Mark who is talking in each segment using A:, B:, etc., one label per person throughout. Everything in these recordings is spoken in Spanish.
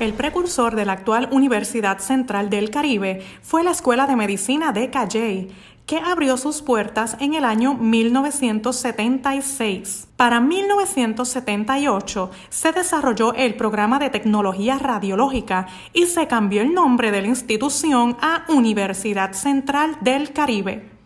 A: El precursor de la actual Universidad Central del Caribe fue la Escuela de Medicina de Calley, que abrió sus puertas en el año 1976. Para 1978 se desarrolló el programa de tecnología radiológica y se cambió el nombre de la institución a Universidad Central del Caribe.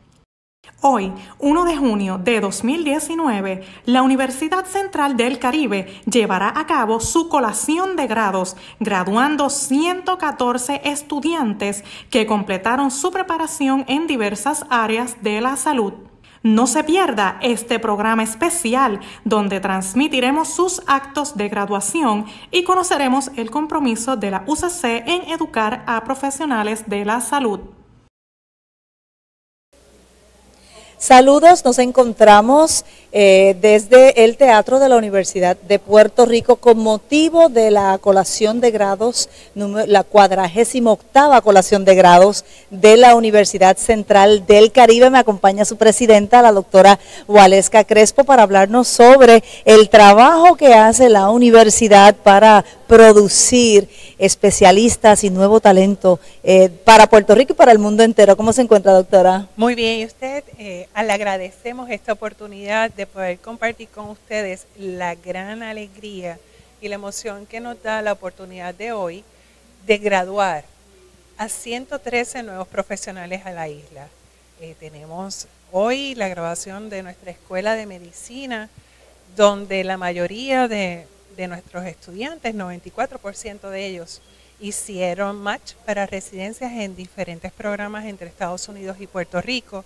A: Hoy, 1 de junio de 2019, la Universidad Central del Caribe llevará a cabo su colación de grados, graduando 114 estudiantes que completaron su preparación en diversas áreas de la salud. No se pierda este programa especial donde transmitiremos sus actos de graduación y conoceremos el compromiso de la UCC en educar a profesionales de la salud.
B: Saludos, nos encontramos eh, desde el Teatro de la Universidad de Puerto Rico con motivo de la colación de grados, la cuadragésima octava colación de grados de la Universidad Central del Caribe. Me acompaña su presidenta, la doctora Waleska Crespo, para hablarnos sobre el trabajo que hace la universidad para producir especialistas y nuevo talento eh, para Puerto Rico y para el mundo entero. ¿Cómo se encuentra, doctora?
C: Muy bien, y usted, eh, le agradecemos esta oportunidad de poder compartir con ustedes la gran alegría y la emoción que nos da la oportunidad de hoy de graduar a 113 nuevos profesionales a la isla. Eh, tenemos hoy la graduación de nuestra escuela de medicina, donde la mayoría de, de nuestros estudiantes, 94% de ellos, hicieron match para residencias en diferentes programas entre Estados Unidos y Puerto Rico,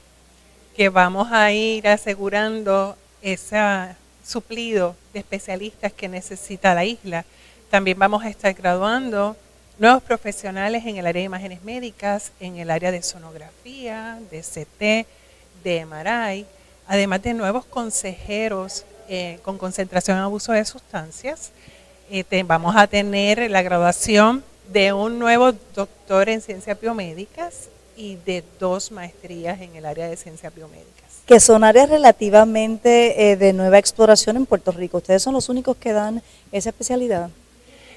C: que vamos a ir asegurando ese suplido de especialistas que necesita la isla. También vamos a estar graduando nuevos profesionales en el área de imágenes médicas, en el área de sonografía, de CT, de MRI, además de nuevos consejeros eh, con concentración en abuso de sustancias. Eh, vamos a tener la graduación de un nuevo doctor en ciencias biomédicas y de dos maestrías en el área de ciencias biomédicas
B: que son áreas relativamente eh, de nueva exploración en Puerto Rico. ¿Ustedes son los únicos que dan esa especialidad?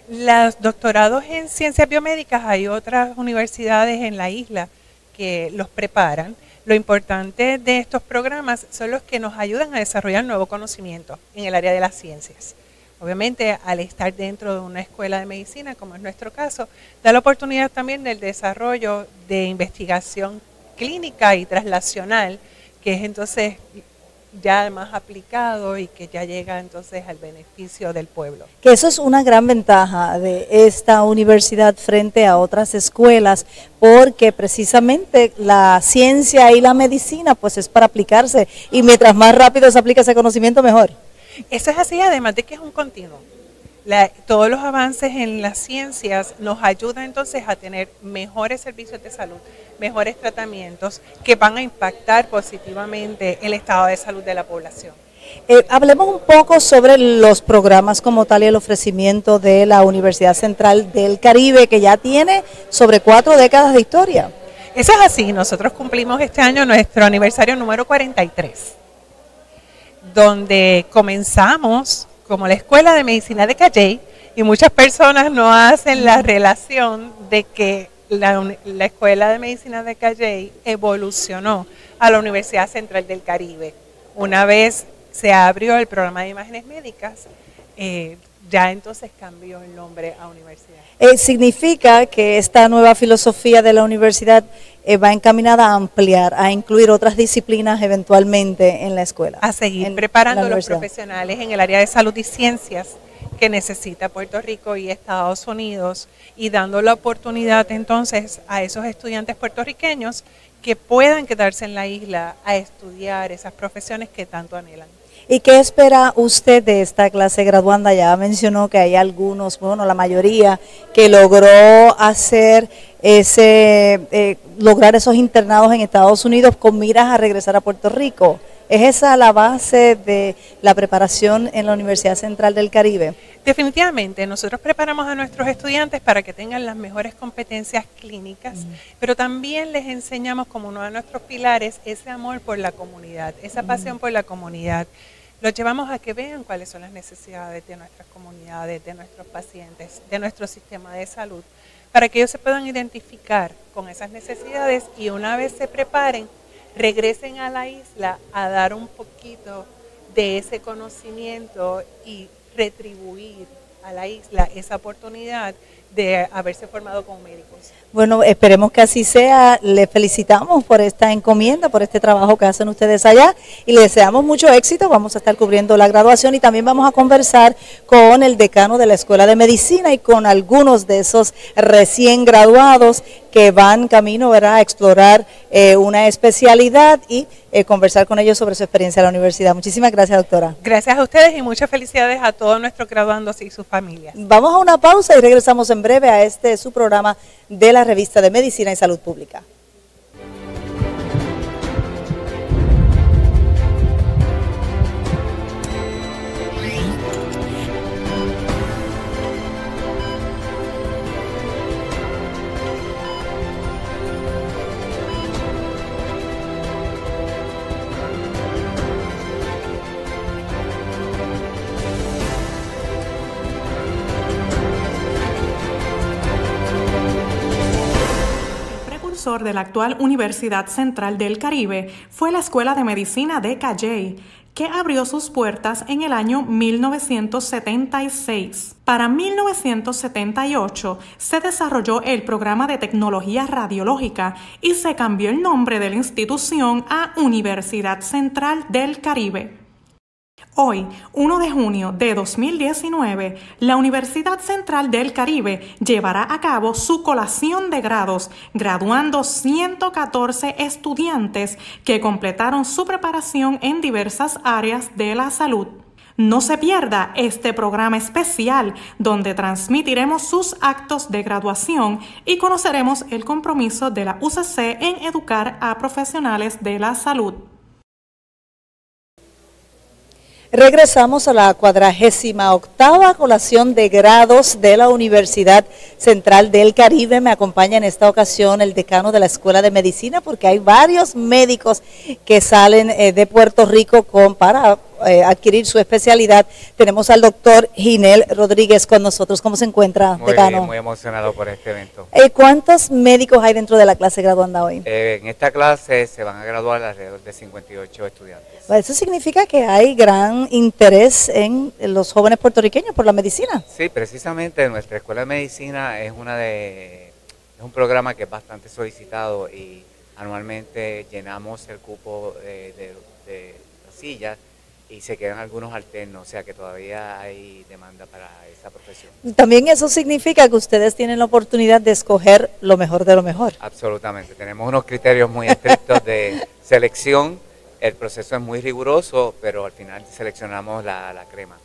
C: Los doctorados en ciencias biomédicas hay otras universidades en la isla que los preparan. Lo importante de estos programas son los que nos ayudan a desarrollar nuevo conocimiento en el área de las ciencias. Obviamente, al estar dentro de una escuela de medicina, como es nuestro caso, da la oportunidad también del desarrollo de investigación clínica y traslacional que es entonces ya más aplicado y que ya llega entonces al beneficio del pueblo.
B: Que eso es una gran ventaja de esta universidad frente a otras escuelas, porque precisamente la ciencia y la medicina pues es para aplicarse y mientras más rápido se aplica ese conocimiento mejor.
C: Eso es así, además de que es un continuo todos los avances en las ciencias nos ayudan entonces a tener mejores servicios de salud, mejores tratamientos que van a impactar positivamente el estado de salud de la población.
B: Eh, hablemos un poco sobre los programas como tal y el ofrecimiento de la Universidad Central del Caribe, que ya tiene sobre cuatro décadas de historia.
C: Eso es así, nosotros cumplimos este año nuestro aniversario número 43, donde comenzamos como la Escuela de Medicina de Calley, y muchas personas no hacen la relación de que la, Escuela de Medicina de Calley evolucionó a la Universidad Central del Caribe. Una vez se abrió el programa de imágenes médicas, eh, ya entonces cambió el nombre a universidad.
B: Eh, significa que esta nueva filosofía de la universidad eh, va encaminada a ampliar, a incluir otras disciplinas eventualmente en la escuela.
C: A seguir preparando a los profesionales en el área de salud y ciencias que necesita Puerto Rico y Estados Unidos y dando la oportunidad entonces a esos estudiantes puertorriqueños que puedan quedarse en la isla a estudiar esas profesiones que tanto anhelan.
B: ¿Y qué espera usted de esta clase graduanda? Ya mencionó que hay algunos, bueno, la mayoría, que logró hacer ese, eh, lograr esos internados en Estados Unidos con miras a regresar a Puerto Rico. ¿Es esa la base de la preparación en la Universidad Central del Caribe?
C: Definitivamente, nosotros preparamos a nuestros estudiantes para que tengan las mejores competencias clínicas, pero también les enseñamos como uno de nuestros pilares ese amor por la comunidad, esa pasión por la comunidad. Los llevamos a que vean cuáles son las necesidades de nuestras comunidades, de nuestros pacientes, de nuestro sistema de salud, para que ellos se puedan identificar con esas necesidades y una vez se preparen, regresen a la isla a dar un poquito de ese conocimiento y retribuir a la isla esa oportunidad de haberse formado como médicos.
B: Bueno, esperemos que así sea. Les felicitamos por esta encomienda, por este trabajo que hacen ustedes allá y les deseamos mucho éxito. Vamos a estar cubriendo la graduación y también vamos a conversar con el decano de la Escuela de Medicina y con algunos de esos recién graduados que van camino a explorar eh, una especialidad y eh, conversar con ellos sobre su experiencia en la universidad. Muchísimas gracias, doctora.
C: Gracias a ustedes y muchas felicidades a todos nuestros graduandos y sus familias.
B: Vamos a una pausa y regresamos en breve a este su programa de la revista de Medicina y Salud Pública.
A: De la actual Universidad Central del Caribe fue la Escuela de Medicina de Calley, que abrió sus puertas en el año 1976. Para 1978 se desarrolló el programa de tecnología radiológica y se cambió el nombre de la institución a Universidad Central del Caribe. Hoy, 1 de junio de 2019, la Universidad Central del Caribe llevará a cabo su colación de grados, graduando 114 estudiantes que completaron su preparación en diversas áreas de la salud. No se pierda este programa especial donde transmitiremos sus actos de graduación y conoceremos el compromiso de la UCC en educar a profesionales de la salud.
B: Regresamos a la cuadragésima octava colación de grados de la Universidad Central del Caribe. Me acompaña en esta ocasión el decano de la Escuela de Medicina porque hay varios médicos que salen eh, de Puerto Rico con, para eh, adquirir su especialidad. Tenemos al doctor Ginel Rodríguez con nosotros. ¿Cómo se encuentra,
D: muy
B: decano?
D: Bien, muy emocionado por este evento.
B: Eh, ¿Cuántos médicos hay dentro de la clase graduanda hoy?
D: Eh, en esta clase se van a graduar alrededor de 58 estudiantes.
B: Eso significa que hay gran interés en los jóvenes puertorriqueños por la medicina.
D: Sí, precisamente nuestra escuela de medicina es una de es un programa que es bastante solicitado y anualmente llenamos el cupo de, de, de las sillas y se quedan algunos alternos, o sea que todavía hay demanda para esa profesión.
B: También eso significa que ustedes tienen la oportunidad de escoger lo mejor de lo mejor.
D: Absolutamente, tenemos unos criterios muy estrictos de selección, el proceso es muy riguroso, pero al final seleccionamos la, la crema.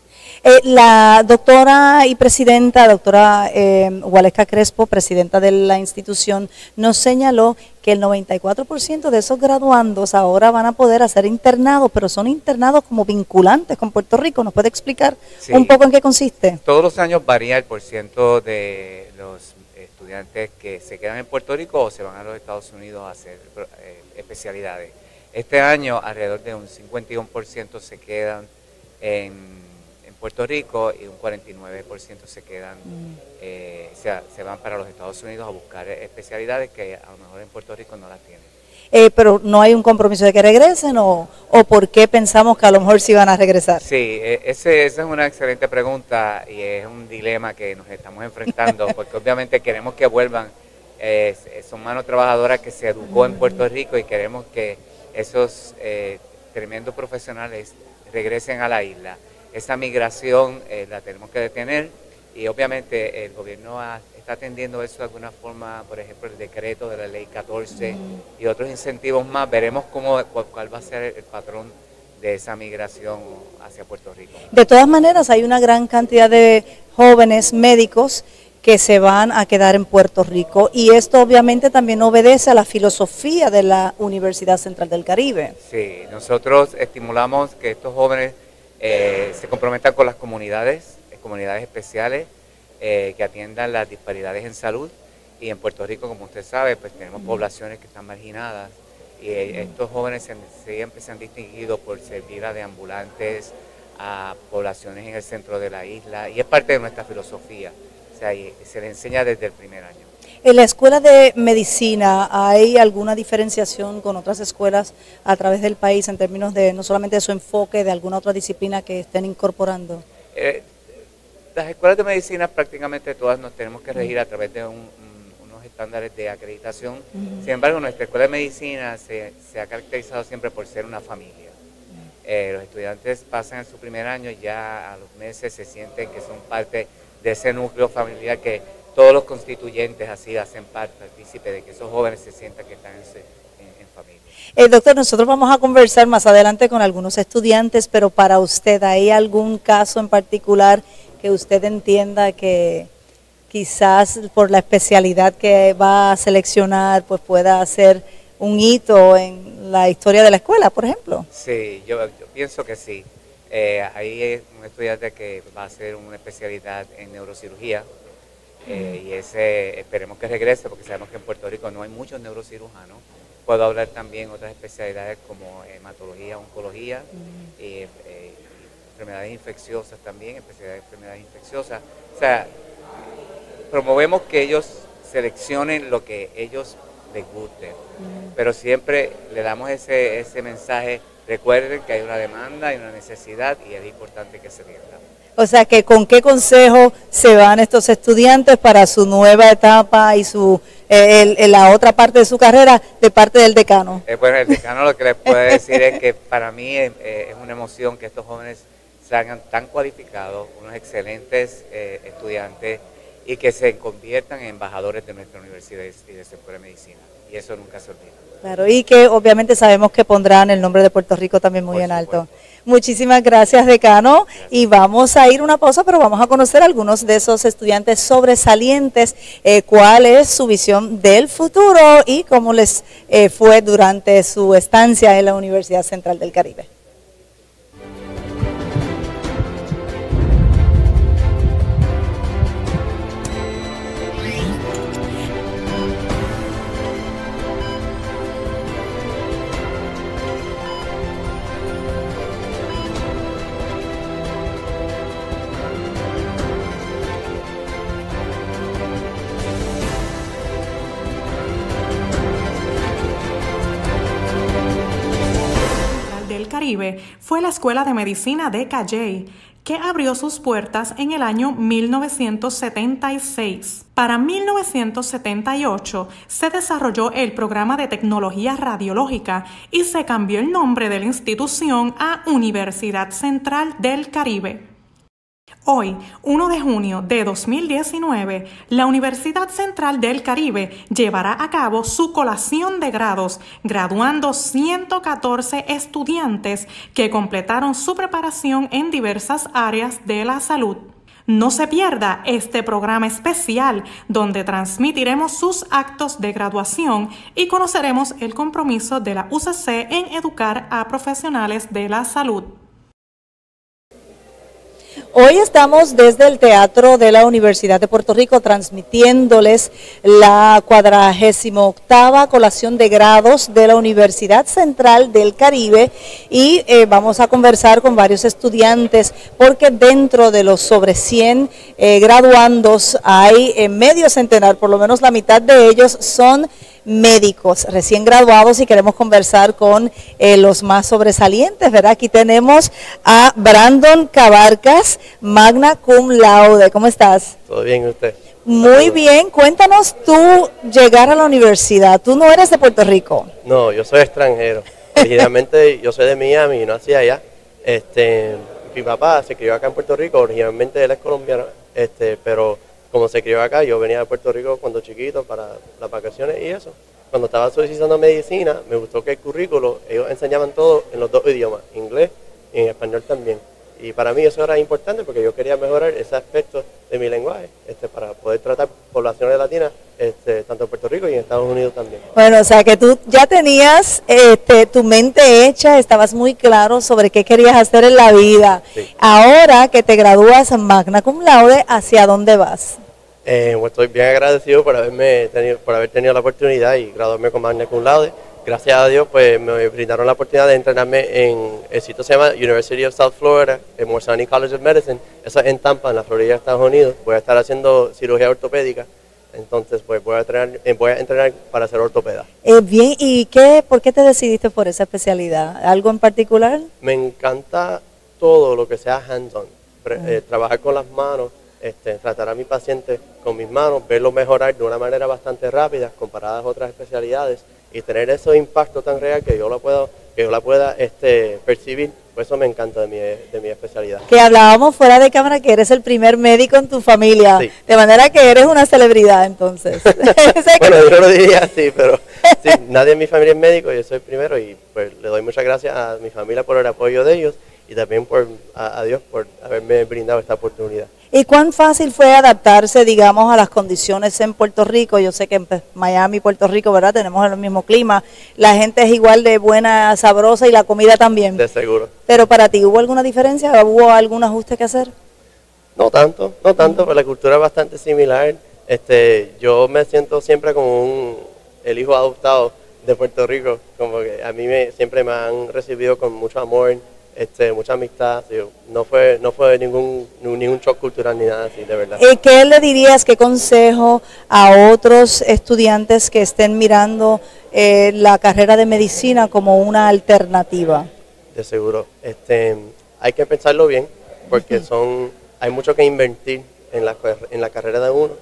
B: Eh, la doctora y presidenta, doctora eh, Waleska Crespo, presidenta de la institución, nos señaló que el 94% de esos graduandos ahora van a poder hacer internados, pero son internados como vinculantes con Puerto Rico. ¿Nos puede explicar
D: Sí.
B: un poco en qué consiste?
D: Todos los años varía el porciento de los estudiantes que se quedan en Puerto Rico o se van a los Estados Unidos a hacer eh, especialidades. Este año alrededor de un 51% se quedan en Puerto Rico y un 49% se quedan, eh, o sea, se van para los Estados Unidos a buscar especialidades que a lo mejor en Puerto Rico no las tienen.
B: Eh, pero no hay un compromiso de que regresen o, o por qué pensamos que a lo mejor sí van a regresar.
D: Sí, e- ese- esa es una excelente pregunta y es un dilema que nos estamos enfrentando, porque obviamente queremos que vuelvan, eh, son manos trabajadoras que se educó en Puerto Rico y queremos que esos eh, tremendos profesionales regresen a la isla. Esa migración eh, la tenemos que detener y obviamente el gobierno está atendiendo eso de alguna forma, por ejemplo, el decreto de la ley 14 y otros incentivos más. Veremos cómo, cuál va a ser el patrón de esa migración hacia Puerto Rico.
B: De todas maneras, hay una gran cantidad de jóvenes médicos que se van a quedar en Puerto Rico y esto obviamente también obedece a la filosofía de la Universidad Central del Caribe.
D: Sí, nosotros estimulamos que estos jóvenes eh, se comprometan con las comunidades, comunidades especiales eh, que atiendan las disparidades en salud. Y en Puerto Rico, como usted sabe, pues tenemos poblaciones que están marginadas. Y eh, estos jóvenes siempre se han distinguido por servir a ambulantes a poblaciones en el centro de la isla. Y es parte de nuestra filosofía, o sea, se le enseña desde el primer año.
B: En la escuela de medicina, ¿hay alguna diferenciación con otras escuelas a través del país en términos de no solamente de su enfoque, de alguna otra disciplina que estén incorporando?
D: Eh, las escuelas de medicina prácticamente todas nos tenemos que regir a través de unos estándares de acreditación. Sin embargo, nuestra escuela de medicina se, ha caracterizado siempre por ser una familia. Eh, los estudiantes pasan en su primer año y ya a los meses se sienten que son parte de ese núcleo familiar que todos los constituyentes así hacen parte, partícipe de que esos jóvenes se sientan que están en, familia.
B: Eh, doctor, nosotros vamos a conversar más adelante con algunos estudiantes, pero para usted, ¿hay algún caso en particular que usted entienda que quizás por la especialidad que va a seleccionar, pues pueda ser un hito en la historia de la escuela, por ejemplo?
D: Sí, yo, pienso que sí. Eh, hay un estudiante que va a hacer una especialidad en neurocirugía eh, y ese esperemos que regrese porque sabemos que en Puerto Rico no hay muchos neurocirujanos. Puedo hablar también otras especialidades como hematología, oncología, y, eh, enfermedades infecciosas también, especialidades de enfermedades infecciosas. O sea, promovemos que ellos seleccionen lo que ellos les guste, pero siempre le damos ese, ese mensaje, recuerden que hay una demanda, hay una necesidad y es importante que se atienda.
B: O sea que con qué consejo se van estos estudiantes para su nueva etapa y su eh, la otra parte de su carrera de parte del decano.
D: Eh, bueno, el decano lo que les puede decir es que para mí es una emoción que estos jóvenes salgan tan cualificados, unos excelentes eh, estudiantes y que se conviertan en embajadores de nuestra universidad y de sector de medicina. Y eso nunca se olvida.
B: Claro, y que obviamente sabemos que pondrán el nombre de Puerto Rico también muy en alto. Muchísimas gracias, decano. Y vamos a ir una pausa, pero vamos a conocer algunos de esos estudiantes sobresalientes, eh, cuál es su visión del futuro y cómo les eh, fue durante su estancia en la Universidad Central del Caribe.
A: Fue la Escuela de Medicina de Calley, que abrió sus puertas en el año 1976. Para 1978 se desarrolló el programa de tecnología radiológica y se cambió el nombre de la institución a Universidad Central del Caribe. Hoy, 1 de junio de 2019, la Universidad Central del Caribe llevará a cabo su colación de grados, graduando 114 estudiantes que completaron su preparación en diversas áreas de la salud. No se pierda este programa especial donde transmitiremos sus actos de graduación y conoceremos el compromiso de la UCC en educar a profesionales de la salud.
B: Hoy estamos desde el Teatro de la Universidad de Puerto Rico transmitiéndoles la cuadragésimo octava colación de grados de la Universidad Central del Caribe y eh, vamos a conversar con varios estudiantes porque dentro de los sobre 100 eh, graduandos hay eh, medio centenar, por lo menos la mitad de ellos son médicos recién graduados y queremos conversar con eh, los más sobresalientes, ¿verdad? Aquí tenemos a Brandon Cabarcas, magna cum laude. ¿Cómo estás?
E: Todo bien, usted?
B: Muy bien, cuéntanos tú llegar a la universidad. Tú no eres de Puerto Rico.
E: No, yo soy extranjero. Originalmente yo soy de Miami y no hacía allá. Este, mi papá se crió acá en Puerto Rico, originalmente él es colombiano, este, pero como se crió acá, yo venía de Puerto Rico cuando chiquito para las vacaciones y eso. Cuando estaba solicitando medicina, me gustó que el currículo, ellos enseñaban todo en los dos idiomas, inglés y español también. Y para mí eso era importante porque yo quería mejorar ese aspecto de mi lenguaje este, para poder tratar poblaciones latinas este, tanto en Puerto Rico y en Estados Unidos también.
B: Bueno, o sea que tú ya tenías este, tu mente hecha, estabas muy claro sobre qué querías hacer en la vida. Ahora que te gradúas en Magna Cum Laude, ¿hacia dónde vas?
E: Eh, pues estoy bien agradecido por haberme tenido, por haber tenido la oportunidad y graduarme con Magna Cum Laude gracias a Dios, pues me brindaron la oportunidad de entrenarme en el sitio se llama University of South Florida, en Morsani College of Medicine, eso es en Tampa, en la Florida, Estados Unidos. Voy a estar haciendo cirugía ortopédica, entonces pues voy a entrenar, eh, voy a entrenar para ser ortopeda.
B: Eh, bien, ¿y qué, por qué te decidiste por esa especialidad? ¿Algo en particular?
E: Me encanta todo lo que sea hands-on, eh, trabajar con las manos, este, tratar a mi paciente con mis manos, verlo mejorar de una manera bastante rápida comparadas a otras especialidades y tener ese impacto tan real que yo lo puedo, que yo la pueda este, percibir, pues eso me encanta de mi, de mi especialidad.
B: Que hablábamos fuera de cámara que eres el primer médico en tu familia, de manera que eres una celebridad entonces.
E: bueno, yo lo diría así, pero sí, nadie en mi familia es médico, yo soy el primero y pues le doy muchas gracias a mi familia por el apoyo de ellos y también por, a Dios por haberme brindado esta oportunidad.
B: ¿Y cuán fácil fue adaptarse, digamos, a las condiciones en Puerto Rico? Yo sé que en Miami, Puerto Rico, ¿verdad? Tenemos el mismo clima. La gente es igual de buena, sabrosa y la comida también.
E: De seguro.
B: Pero para ti, ¿hubo alguna diferencia? ¿Hubo algún ajuste que hacer?
E: No tanto, no tanto, pero la cultura es bastante similar. Este, yo me siento siempre como un, el hijo adoptado de Puerto Rico, como que a mí me, siempre me han recibido con mucho amor, este, mucha amistad, no fue, no fue ningún, ningún shock cultural ni nada así, de verdad.
B: ¿Y qué le dirías, qué consejo a otros estudiantes que estén mirando eh, la carrera de medicina como una alternativa?
E: De seguro, este, hay que pensarlo bien, porque son, hay mucho que invertir en la, en la carrera de uno,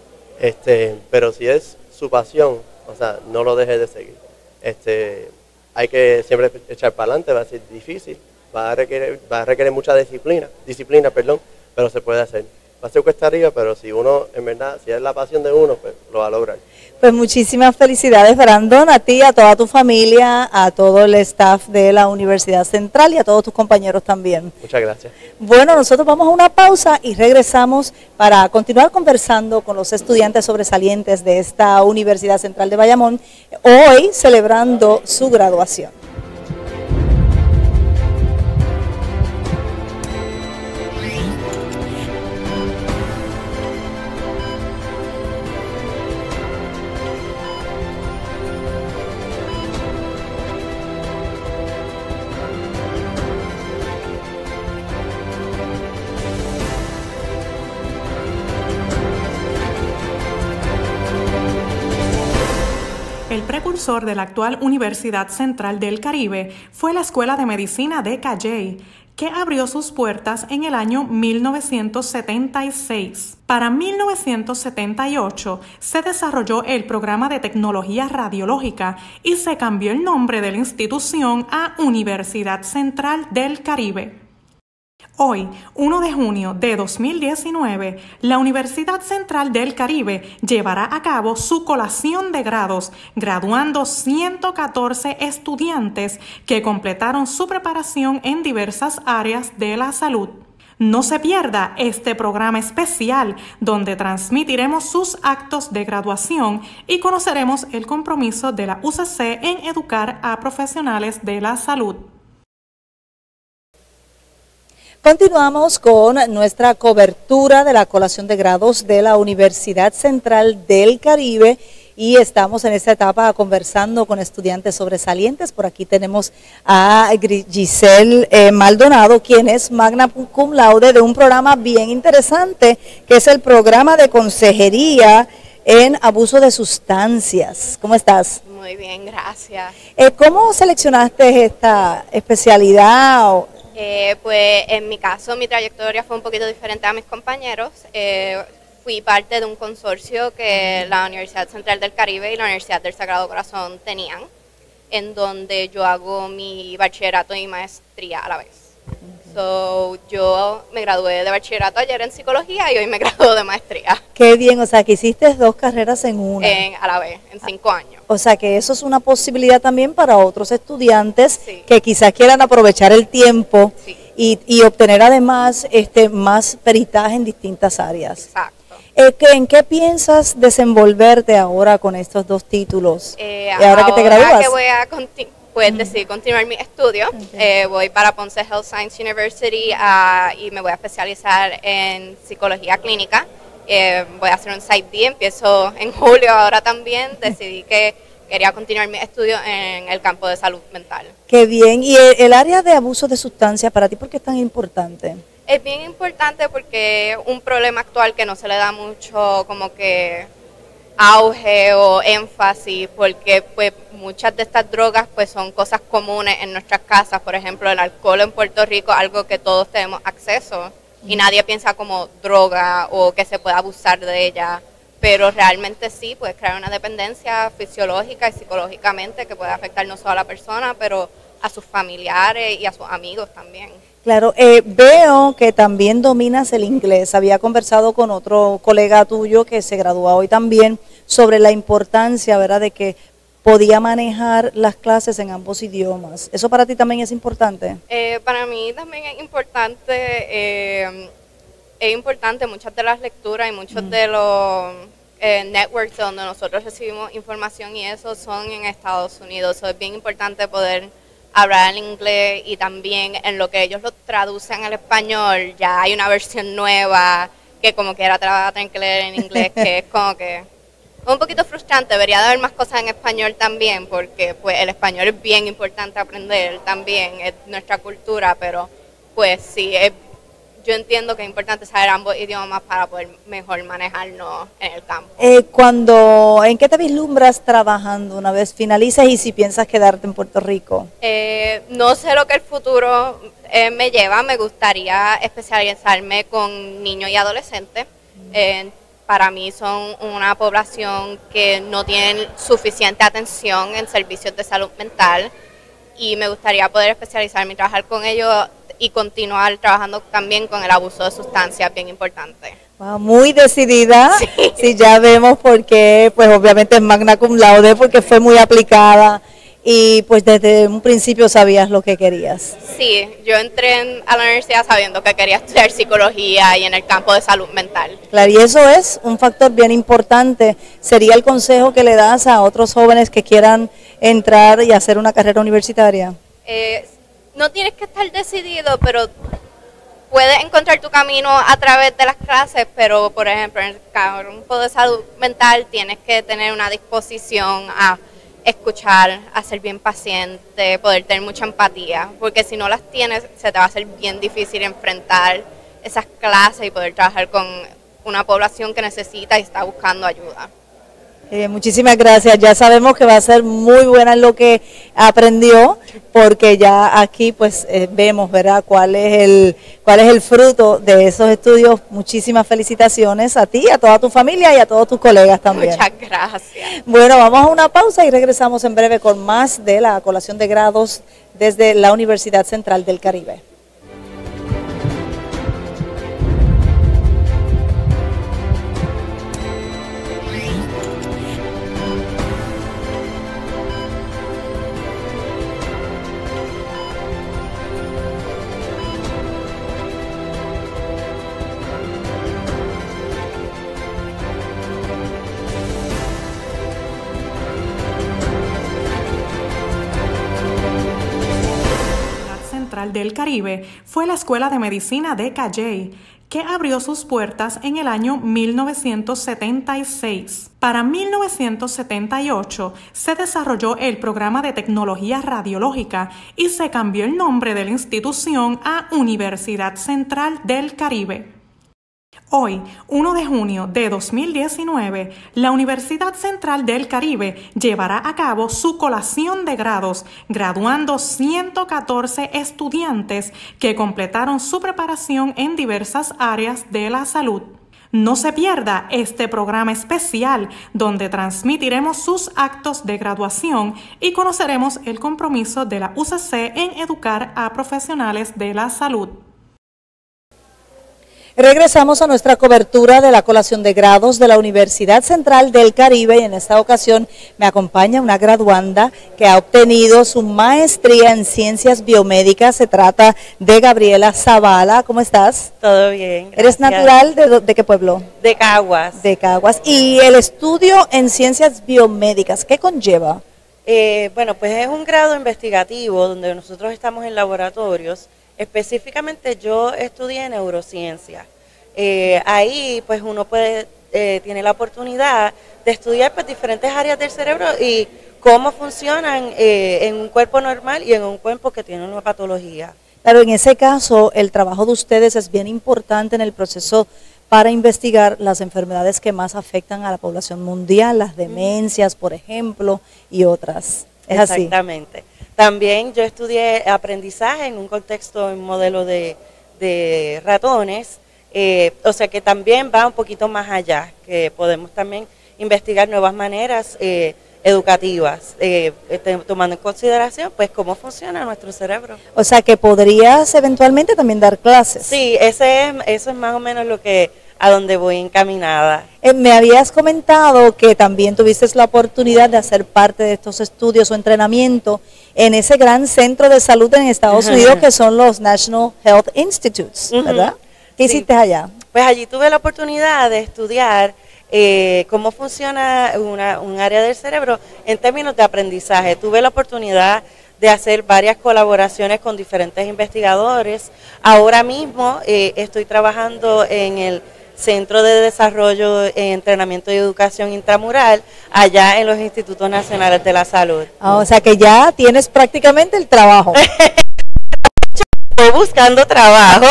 E: este, pero si es su pasión, o sea, no lo deje de seguir. Este, hay que siempre echar para adelante, va a ser difícil, va a requerir, va a requerir mucha disciplina, disciplina, perdón, pero se puede hacer. Va a ser cuesta arriba, pero si uno, en verdad, si es la pasión de uno, pues lo va a lograr.
B: Pues muchísimas felicidades, Brandon, a ti, a toda tu familia, a todo el staff de la Universidad Central y a todos tus compañeros también.
E: Muchas gracias.
B: Bueno, nosotros vamos a una pausa y regresamos para continuar conversando con los estudiantes sobresalientes de esta Universidad Central de Bayamón, hoy celebrando su graduación.
A: De la actual Universidad Central del Caribe fue la Escuela de Medicina de Calley, que abrió sus puertas en el año 1976. Para 1978 se desarrolló el programa de tecnología radiológica y se cambió el nombre de la institución a Universidad Central del Caribe. Hoy, 1 de junio de 2019, la Universidad Central del Caribe llevará a cabo su colación de grados, graduando 114 estudiantes que completaron su preparación en diversas áreas de la salud. No se pierda este programa especial donde transmitiremos sus actos de graduación y conoceremos el compromiso de la UCC en educar a profesionales de la salud.
B: Continuamos con nuestra cobertura de la colación de grados de la Universidad Central del Caribe y estamos en esta etapa conversando con estudiantes sobresalientes. Por aquí tenemos a Giselle eh, Maldonado, quien es magna cum laude de un programa bien interesante, que es el programa de consejería en abuso de sustancias. ¿Cómo estás?
F: Muy bien, gracias.
B: Eh, ¿Cómo seleccionaste esta especialidad?
F: Eh, pues en mi caso mi trayectoria fue un poquito diferente a mis compañeros. Eh, fui parte de un consorcio que la Universidad Central del Caribe y la Universidad del Sagrado Corazón tenían, en donde yo hago mi bachillerato y maestría a la vez. So, yo me gradué de bachillerato ayer en psicología y hoy me gradué de maestría.
B: Qué bien, o sea, que hiciste dos carreras en una.
F: En, a la vez, en cinco años.
B: O sea, que eso es una posibilidad también para otros estudiantes
F: Sí.
B: que quizás quieran aprovechar el tiempo
F: Sí.
B: y, y obtener además este más peritaje en distintas áreas.
F: Exacto.
B: Eh, ¿qué- ¿En qué piensas desenvolverte ahora con estos dos títulos?
F: Eh,
B: y ahora que te gradúas.
F: que voy a pues, decidí continuar mi estudio, eh, voy para Ponce Health Science University ah, y me voy a especializar en psicología clínica. Eh, voy a hacer un Site D, empiezo en julio ahora también. Decidí que quería continuar mi estudio en el campo de salud mental.
B: Qué bien. ¿Y el, el área de abuso de sustancias para ti por qué es tan importante?
F: Es bien importante porque es un problema actual que no se le da mucho como que auge o énfasis porque pues muchas de estas drogas pues son cosas comunes en nuestras casas, por ejemplo el alcohol en Puerto Rico, algo que todos tenemos acceso y nadie piensa como droga o que se puede abusar de ella, pero realmente sí, puede crear una dependencia fisiológica y psicológicamente que puede afectar no solo a la persona, pero a sus familiares y a sus amigos también.
B: Claro, eh, veo que también dominas el inglés. Había conversado con otro colega tuyo que se graduó hoy también sobre la importancia, ¿verdad?, de que podía manejar las clases en ambos idiomas. ¿Eso para ti también es importante?
F: Eh, para mí también es importante, eh, es importante muchas de las lecturas y muchos de los eh, networks donde nosotros recibimos información y eso son en Estados Unidos. So, es bien importante poder hablar en inglés y también en lo que ellos lo traducen al español, ya hay una versión nueva que como quiera te la vas a tener que leer en inglés, que es como que un poquito frustrante, debería de haber más cosas en español también, porque pues el español es bien importante aprender también, es nuestra cultura, pero pues sí, es- yo entiendo que es importante saber ambos idiomas para poder mejor manejarnos en el campo.
B: Eh, cuando, ¿En qué te vislumbras trabajando una vez finalices y si piensas quedarte en Puerto Rico?
F: Eh, no sé lo que el futuro eh, me lleva, me gustaría especializarme con niños y adolescentes. Eh, para mí son una población que no tiene suficiente atención en servicios de salud mental y me gustaría poder especializarme y trabajar con ellos y continuar trabajando también con el abuso de sustancias, bien importante.
B: Wow, muy decidida, sí. ya vemos por qué, pues obviamente es magna cum laude porque fue muy aplicada y pues desde un principio sabías lo que querías.
F: Sí, yo entré en- a la universidad sabiendo que quería estudiar psicología y en el campo de salud mental.
B: Claro, y eso es un factor bien importante. Sería el consejo que le das a otros jóvenes que quieran entrar y hacer una carrera universitaria.
F: Eh, no tienes que estar decidido, pero puedes encontrar tu camino a través de las clases, pero por ejemplo en el campo de salud mental tienes que tener una disposición a escuchar, a ser bien paciente, poder tener mucha empatía, porque si no las tienes se te va a hacer bien difícil enfrentar esas clases y poder trabajar con una población que necesita y está buscando ayuda.
B: Eh, muchísimas gracias. Ya sabemos que va a ser muy buena en lo que aprendió, porque ya aquí pues eh, vemos, ¿verdad? Cuál es el cuál es el fruto de esos estudios. Muchísimas felicitaciones a ti, a toda tu familia y a todos tus colegas también.
F: Muchas gracias.
B: Bueno, vamos a una pausa y regresamos en breve con más de la colación de grados desde la Universidad Central del Caribe.
A: Del Caribe fue la Escuela de Medicina de Calley, que abrió sus puertas en el año 1976. Para 1978 se desarrolló el programa de tecnología radiológica y se cambió el nombre de la institución a Universidad Central del Caribe. Hoy, 1 de junio de 2019, la Universidad Central del Caribe llevará a cabo su colación de grados, graduando 114 estudiantes que completaron su preparación en diversas áreas de la salud. No se pierda este programa especial donde transmitiremos sus actos de graduación y conoceremos el compromiso de la UCC en educar a profesionales de la salud.
B: Regresamos a nuestra cobertura de la colación de grados de la Universidad Central del Caribe y en esta ocasión me acompaña una graduanda que ha obtenido su maestría en ciencias biomédicas. Se trata de Gabriela Zavala. ¿Cómo estás?
G: Todo bien.
B: ¿Eres natural de, qué pueblo?
G: De Caguas.
B: De Caguas. ¿Y el estudio en ciencias biomédicas qué conlleva?
G: Eh, bueno, pues es un grado investigativo donde nosotros estamos en laboratorios Específicamente yo estudié neurociencia. Eh, ahí pues uno puede, eh, tiene la oportunidad de estudiar pues diferentes áreas del cerebro y cómo funcionan eh, en un cuerpo normal y en un cuerpo que tiene una patología.
B: Claro, en ese caso el trabajo de ustedes es bien importante en el proceso para investigar las enfermedades que más afectan a la población mundial, las demencias, por ejemplo, y otras.
G: ¿Es Exactamente. También yo estudié aprendizaje en un contexto, en modelo de, ratones, eh, o sea que también va un poquito más allá, que podemos también investigar nuevas maneras eh, educativas, eh, tomando en consideración pues cómo funciona nuestro cerebro.
B: O sea que podrías eventualmente también dar clases.
G: Sí, ese es, eso es más o menos lo que a donde voy encaminada.
B: Eh, me habías comentado que también tuviste la oportunidad de hacer parte de estos estudios o entrenamiento en ese gran centro de salud en Estados Unidos que son los National Health Institutes, ¿verdad? ¿Qué hiciste allá?
G: Pues allí tuve la oportunidad de estudiar eh, cómo funciona una, un área del cerebro en términos de aprendizaje. Tuve la oportunidad de hacer varias colaboraciones con diferentes investigadores. Ahora mismo eh, estoy trabajando en el Centro de Desarrollo, Entrenamiento y Educación Intramural, allá en los Institutos Nacionales de la Salud.
B: Ah, o sea que ya tienes prácticamente el trabajo.
G: Estoy buscando trabajo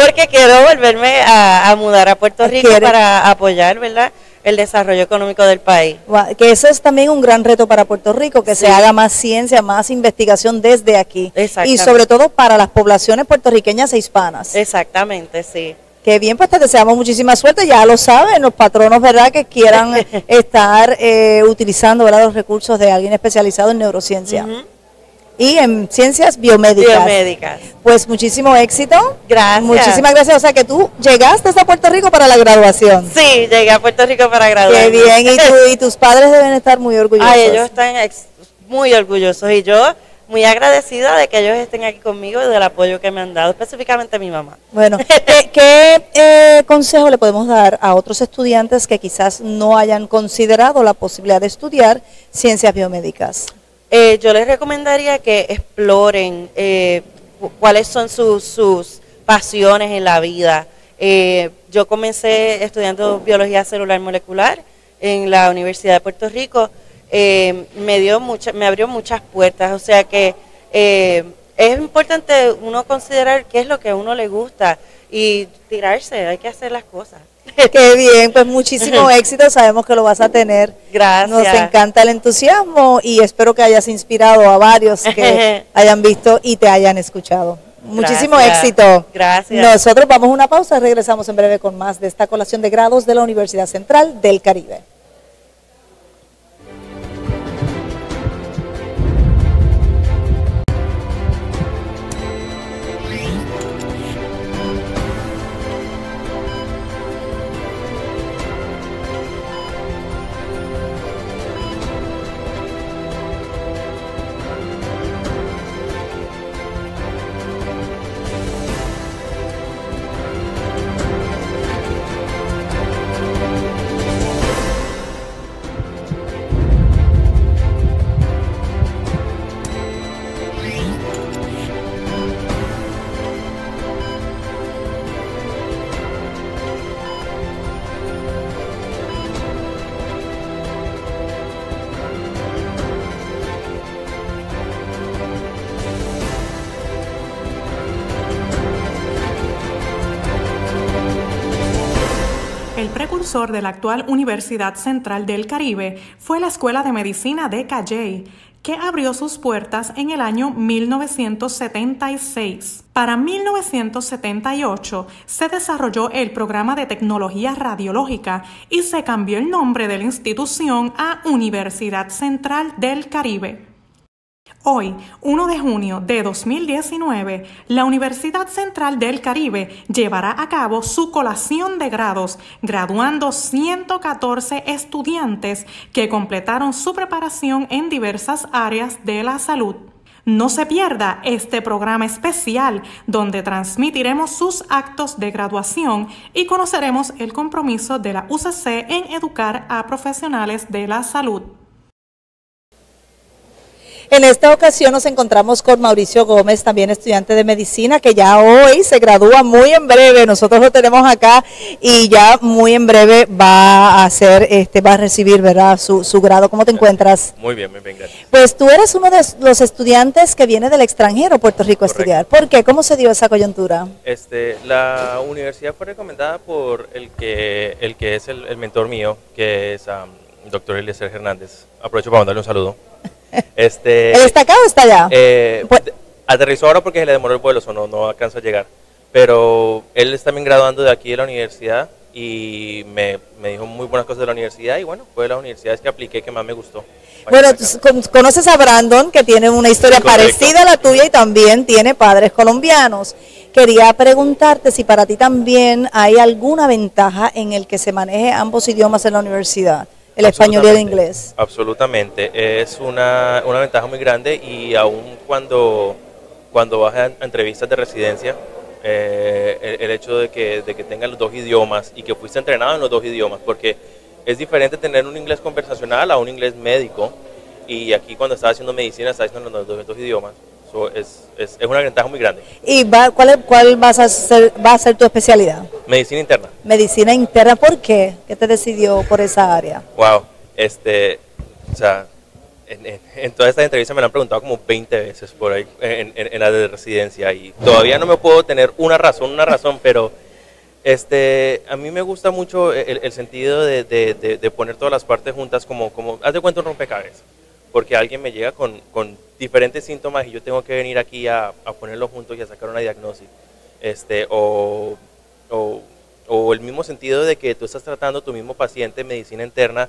G: porque quiero volverme a, mudar a Puerto Rico para apoyar, ¿verdad? el desarrollo económico del país.
B: Que eso es también un gran reto para Puerto Rico, que se haga más ciencia, más investigación desde aquí. Y sobre todo para las poblaciones puertorriqueñas e hispanas.
G: Exactamente, sí.
B: Qué bien, pues te deseamos muchísima suerte, ya lo saben los patronos, ¿verdad?, que quieran estar eh, utilizando ¿verdad? los recursos de alguien especializado en neurociencia. Y en ciencias biomédicas.
G: Biomédicas.
B: Pues muchísimo éxito.
G: Gracias.
B: Muchísimas gracias. O sea que tú llegaste a Puerto Rico para la graduación.
G: Sí, llegué a Puerto Rico para graduar.
B: Qué bien. Y, y tus padres deben estar muy orgullosos.
G: Ay, ellos están muy orgullosos. Y yo muy agradecida de que ellos estén aquí conmigo y del apoyo que me han dado, específicamente a mi mamá.
B: Bueno, ¿qué, eh, consejo le podemos dar a otros estudiantes que quizás no hayan considerado la posibilidad de estudiar ciencias biomédicas?
G: Eh, yo les recomendaría que exploren eh, cuáles son sus, pasiones en la vida. yo comencé estudiando biología celular molecular en la Universidad de Puerto Rico eh, me dio mucha, me abrió muchas puertas. O sea que eh, es importante uno considerar qué es lo que a uno le gusta y tirarse, hay que hacer las cosas.
B: Qué bien, pues muchísimo éxito, sabemos que lo vas a tener.
G: Gracias.
B: Nos encanta el entusiasmo y espero que hayas inspirado a varios que hayan visto y te hayan escuchado. Muchísimo éxito.
G: Gracias.
B: Nosotros vamos a una pausa, regresamos en breve con más de esta colación de grados de la Universidad Central del Caribe.
A: De la actual Universidad Central del Caribe fue la Escuela de Medicina de Calley, que abrió sus puertas en el año 1976. Para 1978 se desarrolló el programa de tecnología radiológica y se cambió el nombre de la institución a Universidad Central del Caribe. Hoy, 1 de junio de 2019, la Universidad Central del Caribe llevará a cabo su colación de grados, graduando 114 estudiantes que completaron su preparación en diversas áreas de la salud. No se pierda este programa especial donde transmitiremos sus actos de graduación y conoceremos el compromiso de la UCC en educar a profesionales de la salud.
B: En esta ocasión nos encontramos con Mauricio Gómez, también estudiante de medicina, que ya hoy se gradúa muy en breve. Nosotros lo tenemos acá y ya muy en breve va a hacer, este, va a recibir, ¿verdad? Su, su grado. ¿Cómo te encuentras?
H: Muy bien, muy bien, gracias.
B: Pues tú eres uno de los estudiantes que viene del extranjero, Puerto Rico, a estudiar. ¿Por qué? ¿Cómo se dio esa coyuntura?
H: Este, la universidad fue recomendada por el que, el que es el, el mentor mío, que es el doctor Eliezer Hernández. Aprovecho para mandarle un saludo. Este,
B: ¿El está acá o está allá?
H: Eh, aterrizó ahora porque se le demoró el vuelo, o no, no alcanzó a llegar. Pero él está también graduando de aquí de la universidad y me, me, dijo muy buenas cosas de la universidad y bueno, fue de las universidades que apliqué que más me gustó.
B: Bueno, conoces a Brandon que tiene una historia parecida a la tuya y también tiene padres colombianos. Quería preguntarte si para ti también hay alguna ventaja en el que se maneje ambos idiomas en la universidad el español y el inglés.
H: Absolutamente, es una, una, ventaja muy grande y aún cuando, cuando vas a, entrevistas de residencia, eh, el, hecho de que, de que tengan los dos idiomas y que fuiste entrenado en los dos idiomas, porque es diferente tener un inglés conversacional a un inglés médico. Y aquí cuando estás haciendo medicina estás haciendo los dos, los dos idiomas es, es, es, una ventaja muy grande.
B: ¿Y va, cuál, cuál vas a ser, va a ser tu especialidad?
H: Medicina interna.
B: Medicina interna, ¿por qué? ¿Qué te decidió por esa área?
H: Wow, este, o sea, en, en, todas estas entrevistas me lo han preguntado como 20 veces por ahí en, en, la de residencia y todavía no me puedo tener una razón, una razón, pero este, a mí me gusta mucho el, el sentido de, de, de, de, poner todas las partes juntas como, como haz de cuenta un rompecabezas porque alguien me llega con, con, diferentes síntomas y yo tengo que venir aquí a, a ponerlos juntos y a sacar una diagnosis. Este, o, o, o, el mismo sentido de que tú estás tratando tu mismo paciente en medicina interna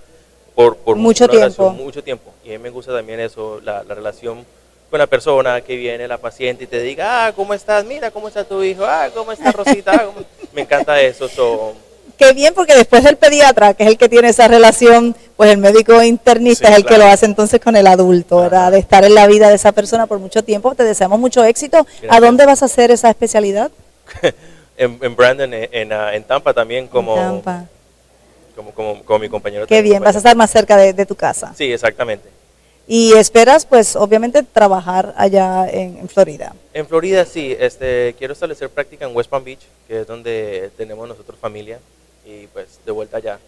H: por, por
B: mucho tiempo.
H: mucho tiempo. Y a mí me gusta también eso, la, la, relación con la persona que viene, la paciente, y te diga, ah, ¿cómo estás? Mira, ¿cómo está tu hijo? Ah, ¿cómo está Rosita? me encanta eso. So,
B: qué bien, porque después del pediatra, que es el que tiene esa relación, pues el médico internista es el que lo hace entonces con el adulto, ¿verdad? De estar en la vida de esa persona por mucho tiempo. Te deseamos mucho éxito. ¿A dónde vas a hacer esa especialidad?
H: en, en, Brandon, en, en, Tampa también, como,
B: Tampa.
H: como, como, como mi compañero.
B: Qué bien, vas a estar más cerca de, de tu casa.
H: Sí, exactamente.
B: Y esperas, pues, obviamente, trabajar allá en, en, Florida.
H: En Florida, sí. Este, quiero establecer práctica en West Palm Beach, que es donde tenemos nosotros familia y pues de vuelta allá,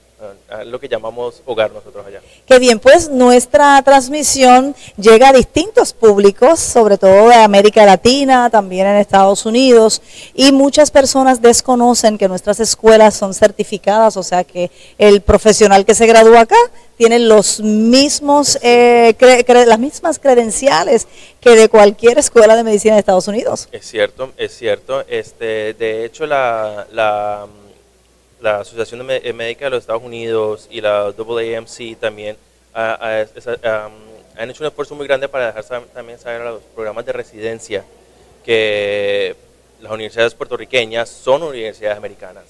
H: a lo que llamamos hogar nosotros allá.
B: Qué bien, pues nuestra transmisión llega a distintos públicos, sobre todo de América Latina, también en Estados Unidos, y muchas personas desconocen que nuestras escuelas son certificadas, o sea que el profesional que se gradúa acá tiene los mismos, eh, las mismas credenciales que de cualquier escuela de medicina de Estados Unidos.
H: Es cierto, es cierto. Este, de hecho, la, la la Asociación Médica de los Estados Unidos y la AAMC también han hecho un esfuerzo muy grande para dejar también saber a los programas de residencia que las universidades puertorriqueñas son universidades americanas,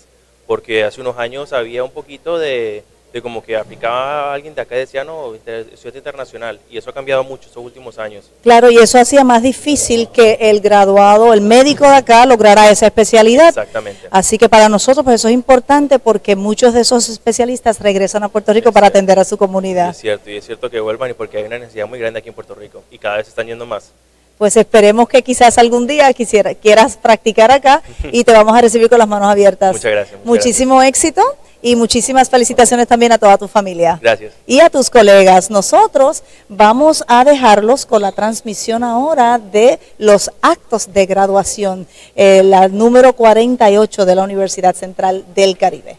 H: porque hace unos años había un poquito de, de como que aplicaba a alguien de acá y decía, no, estudiante internacional, y eso ha cambiado mucho estos últimos años.
B: Claro, y eso hacía más difícil que el graduado, el médico de acá lograra esa especialidad.
H: Exactamente.
B: Así que para nosotros pues eso es importante porque muchos de esos especialistas regresan a Puerto Rico
H: Es
B: para
H: cierto.
B: atender a su comunidad.
H: Es cierto, y es cierto que vuelvan y porque hay una necesidad muy grande aquí en Puerto Rico, y cada vez están yendo más.
B: Pues esperemos que quizás algún día quisiera, quieras practicar acá y te vamos a recibir con las manos abiertas.
H: Muchas gracias. muchas
B: Muchísimo éxito y muchísimas felicitaciones también a toda tu familia.
H: Gracias.
B: Y a tus colegas. Nosotros vamos a dejarlos con la transmisión ahora de los actos de graduación, eh, la número 48 de la Universidad Central del Caribe.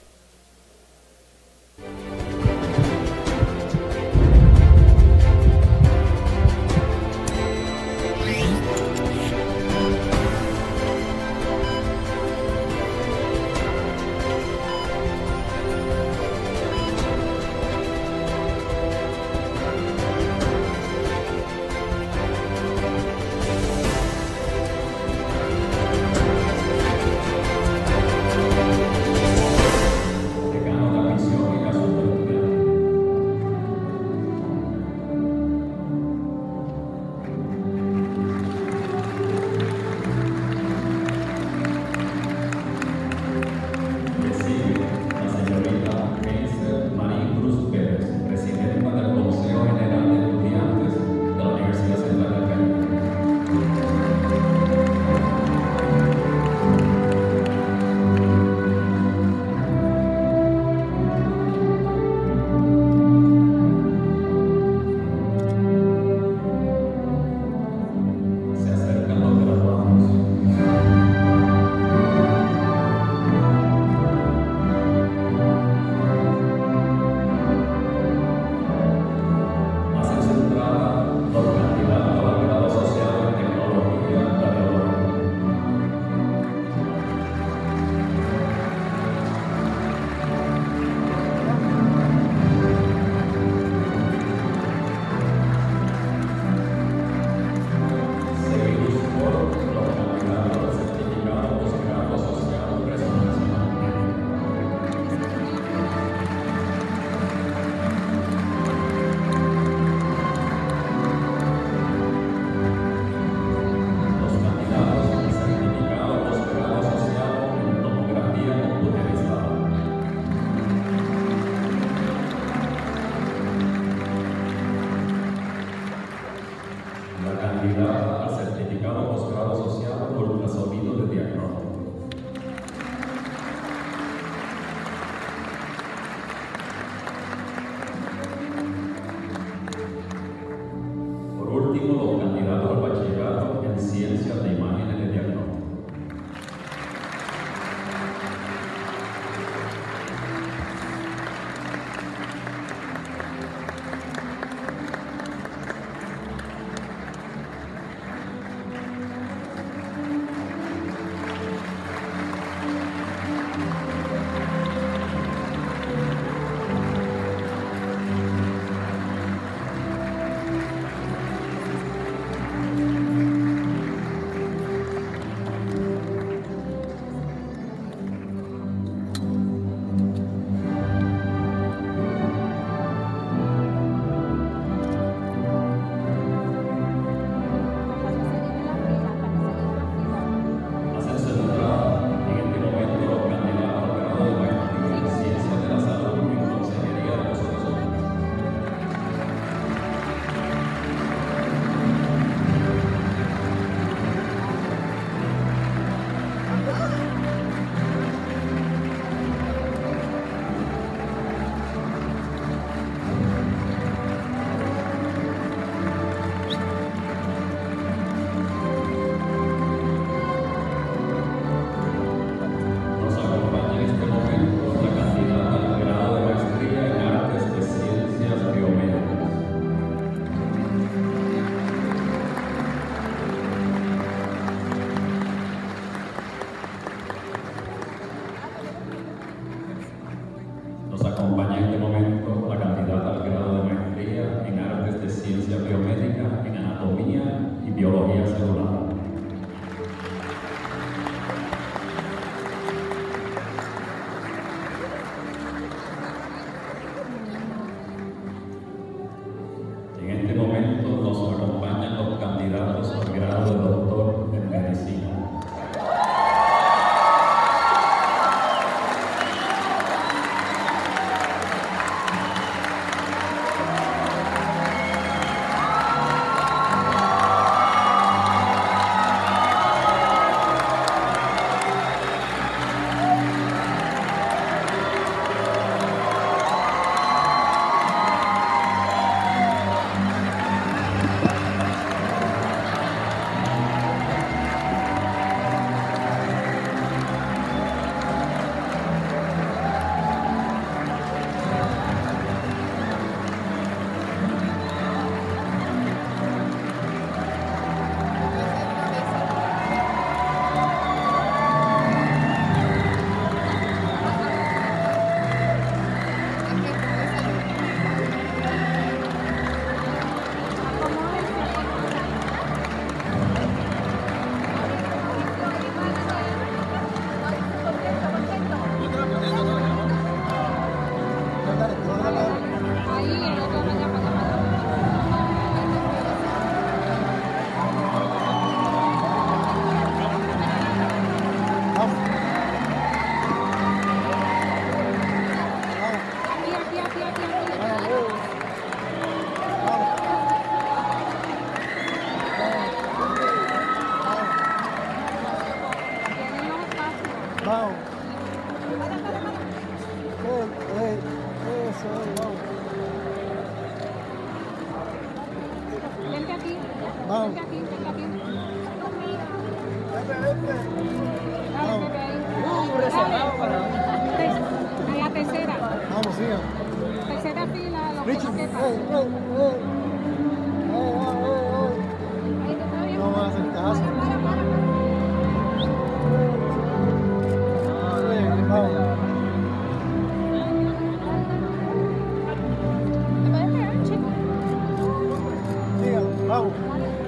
I: Vamos. Vamos.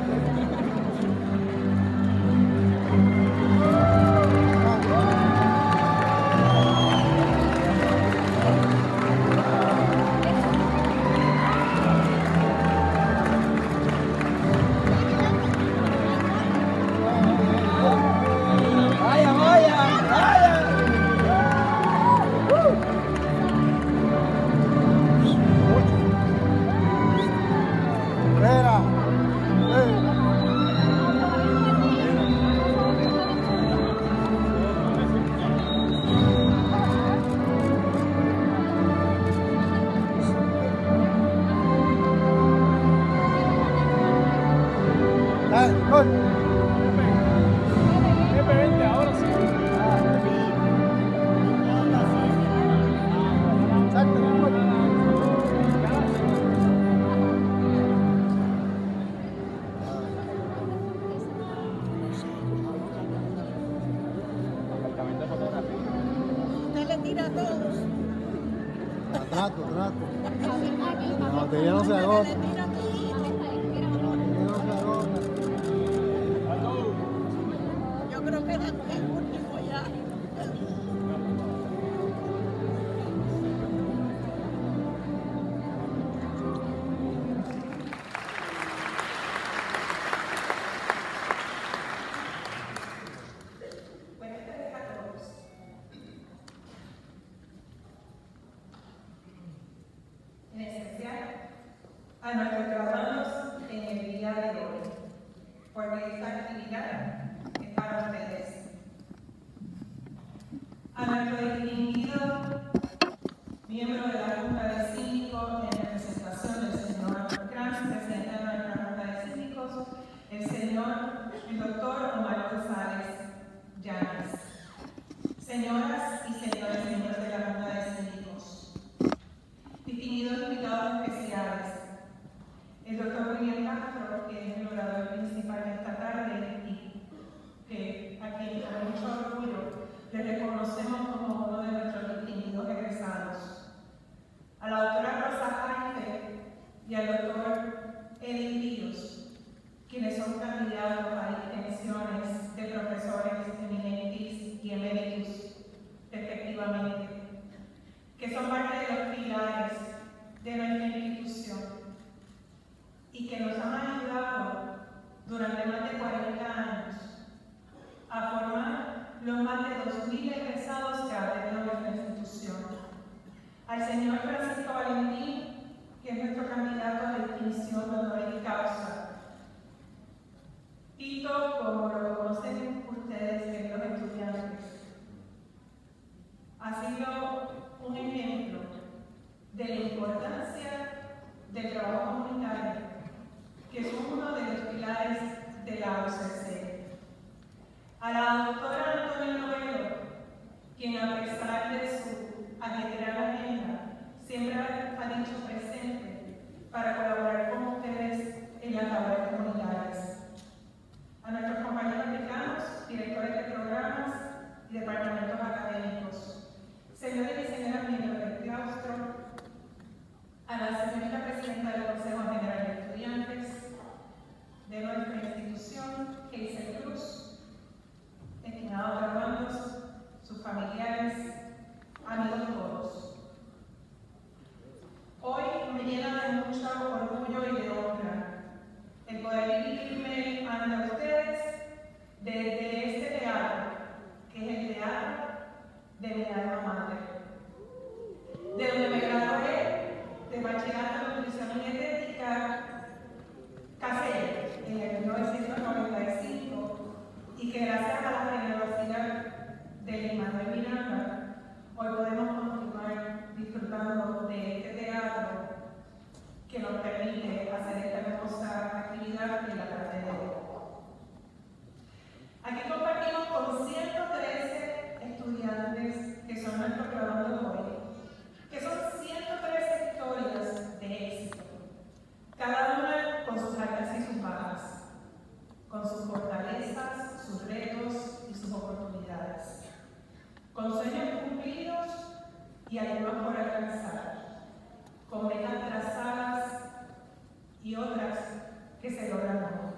C: conocemos y algunas por alcanzar, con metas trazadas y otras que se logran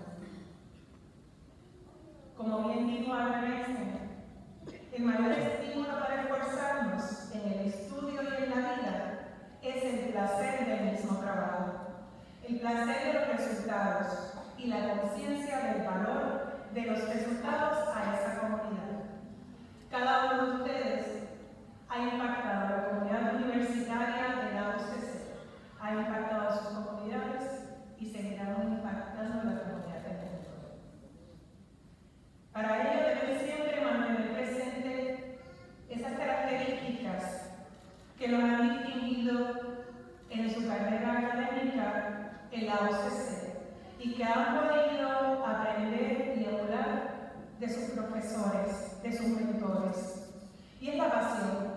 C: Como bien dijo Abraham Einstein, el mayor estímulo para esforzarnos en el estudio y en la vida es el placer del mismo trabajo, el placer de los resultados y la conciencia del valor de los resultados a esa comunidad. Cada uno de ustedes ha impactado a la comunidad universitaria de la UCC, ha impactado a sus comunidades y seguirán impactando a la comunidad del mundo. Para ello deben siempre mantener presente esas características que los han distinguido en su carrera académica en la UCC y que han podido aprender y emular de sus profesores, de sus mentores. Y es la pasión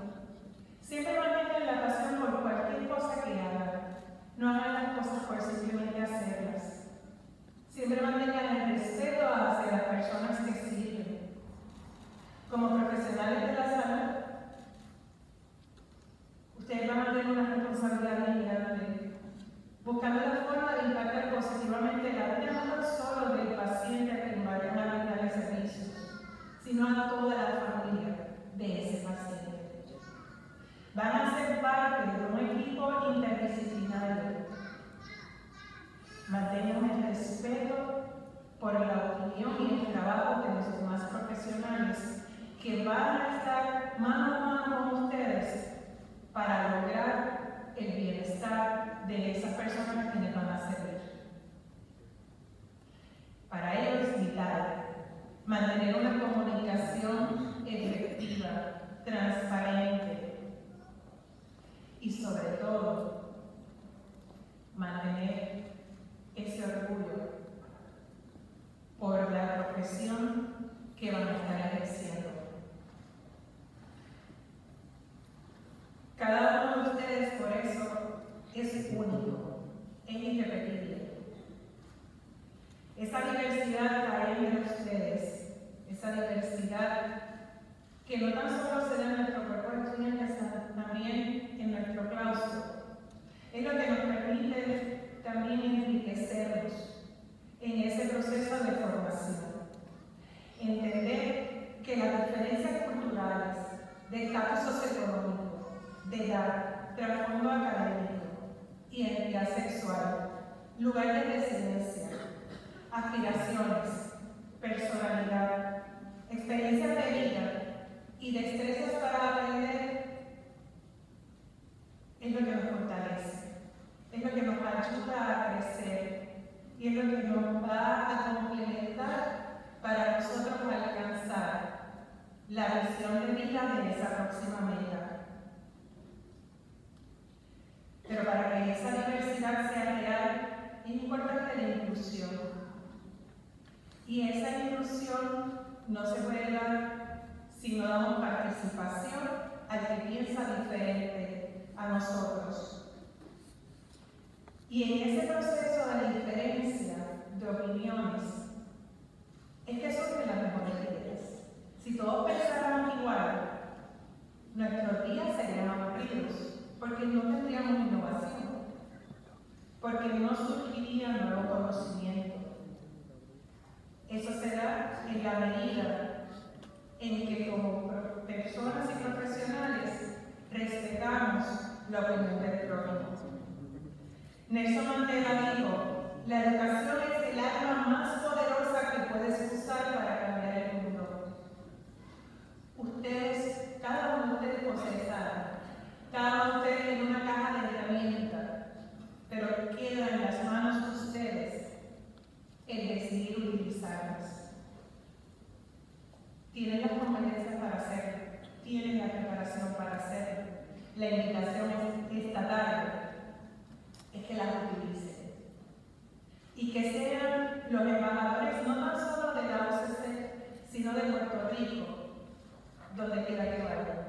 C: Siempre mantengan la pasión por cualquier cosa que hagan. No hagan las cosas por simplemente hacerlas. Siempre mantengan el respeto hacia las personas que sirven. Como profesionales de la salud, ustedes van a tener una responsabilidad muy grande, buscando la forma de impactar positivamente la vida no solo del paciente a quien vayan a brindar servicios, sino a toda la familia de ese paciente. Van a ser parte de un equipo interdisciplinario. Mantengan el respeto por la opinión y el trabajo de los demás profesionales que van a estar mano a mano con ustedes para lograr el bienestar de esas personas a quienes van a servir. Para ello es vital mantener una comunicación efectiva, transparente y sobre todo mantener ese orgullo por la profesión que van a estar ejerciendo. Cada uno de ustedes por eso es único, es irrepetible. Esa diversidad que hay entre ustedes, esa diversidad que no tan solo se da en también en nuestro claustro, es lo que nos permite también enriquecernos en ese proceso de formación. Entender que las diferencias culturales, de estatus socioeconómico, de edad, trasfondo académico, identidad sexual, lugar de residencia, aspiraciones, personalidad, experiencias de vida y destrezas para aprender es lo que nos fortalece, es lo que nos ayuda a crecer y es lo que nos va a complementar para nosotros alcanzar la visión de vida de esa próxima meta. Pero para que esa diversidad sea real, es importante la inclusión. Y esa inclusión no se puede dar si no damos participación al que piensa diferente a nosotros. Y en ese proceso de diferencia de opiniones, es que surgen las mejores ideas. Si todos pensáramos igual, nuestros días serían aburridos porque no tendríamos innovación, porque no surgiría nuevo conocimiento. Eso será en la medida en que como personas y profesionales respetamos la opinión del prójimo. Nelson Mandela dijo, la educación es el arma más poderosa que puedes usar para cambiar el mundo. Ustedes, cada uno de ustedes posee cada uno de ustedes en una caja de herramientas, pero queda en las manos de ustedes el decidir utilizarlas. Tienen las competencias para hacerlo, tienen la preparación para hacerlo. La invitación es esta tarde es que las utilicen y que sean los embajadores no tan solo de la OCC, sino de Puerto Rico, donde quiera que vayan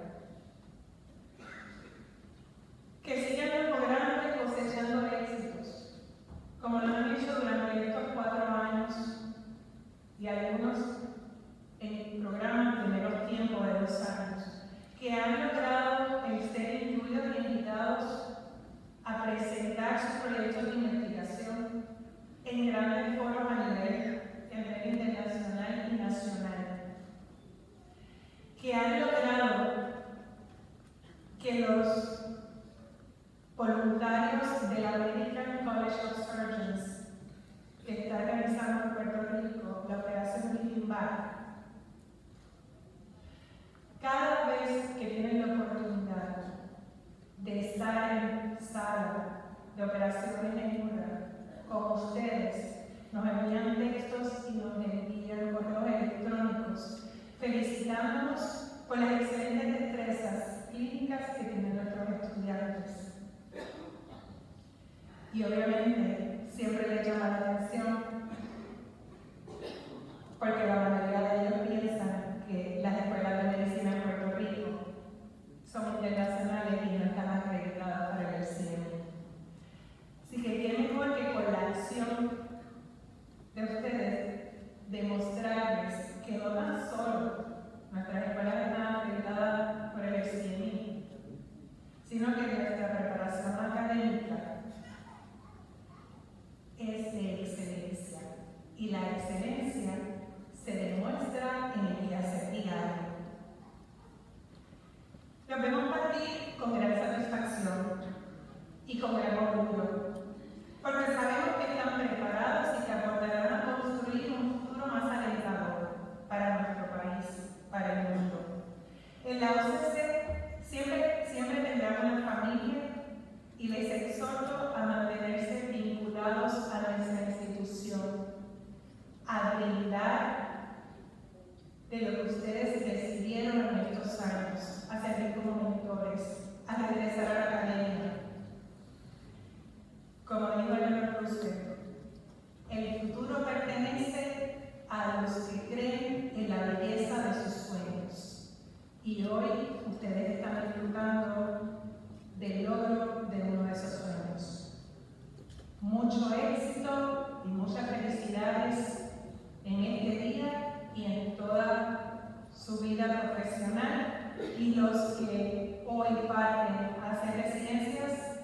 C: y hoy ustedes están disfrutando del logro de uno de esos sueños. Mucho éxito y muchas felicidades en este día y en toda su vida profesional y los que hoy parten a hacer residencias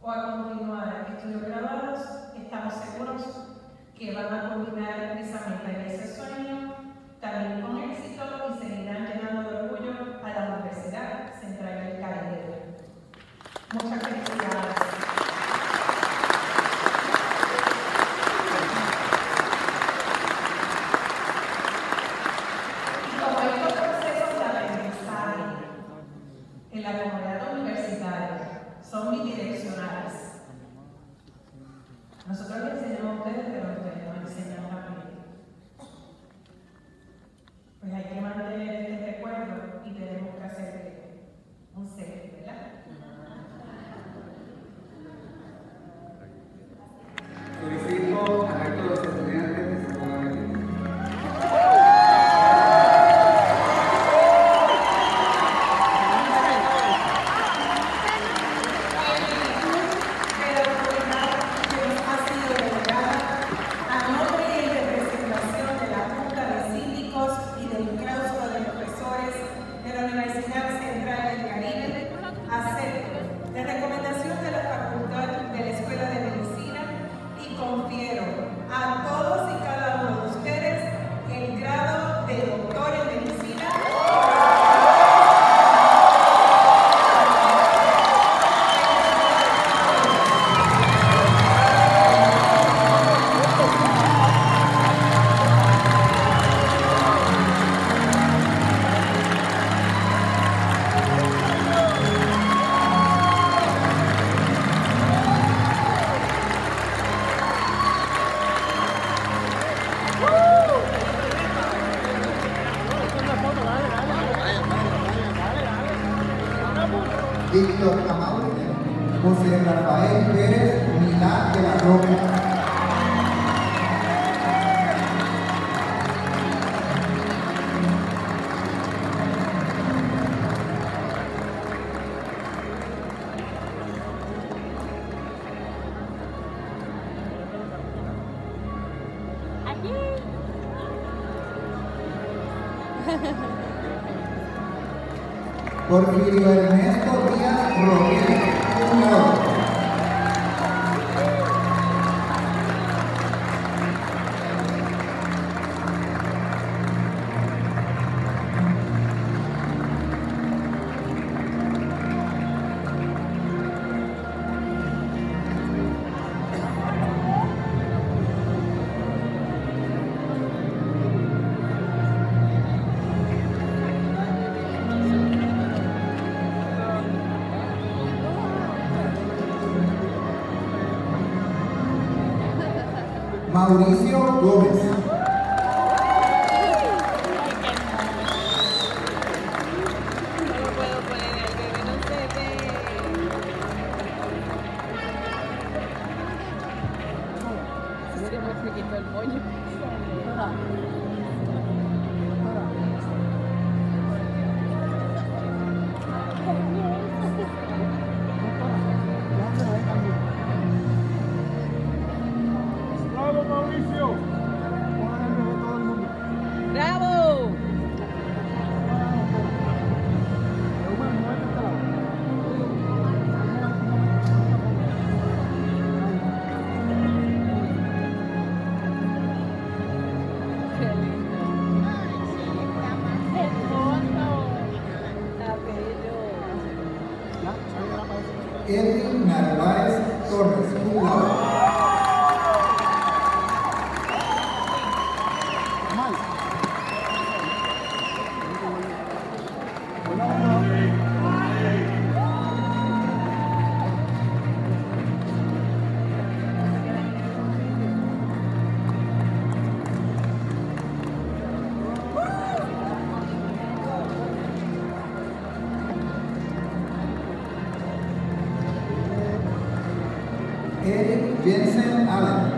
C: o a continuar estudios grabados, estamos seguros que van a culminar esa meta y ese sueño también con éxito
J: Eric Jensen Allen.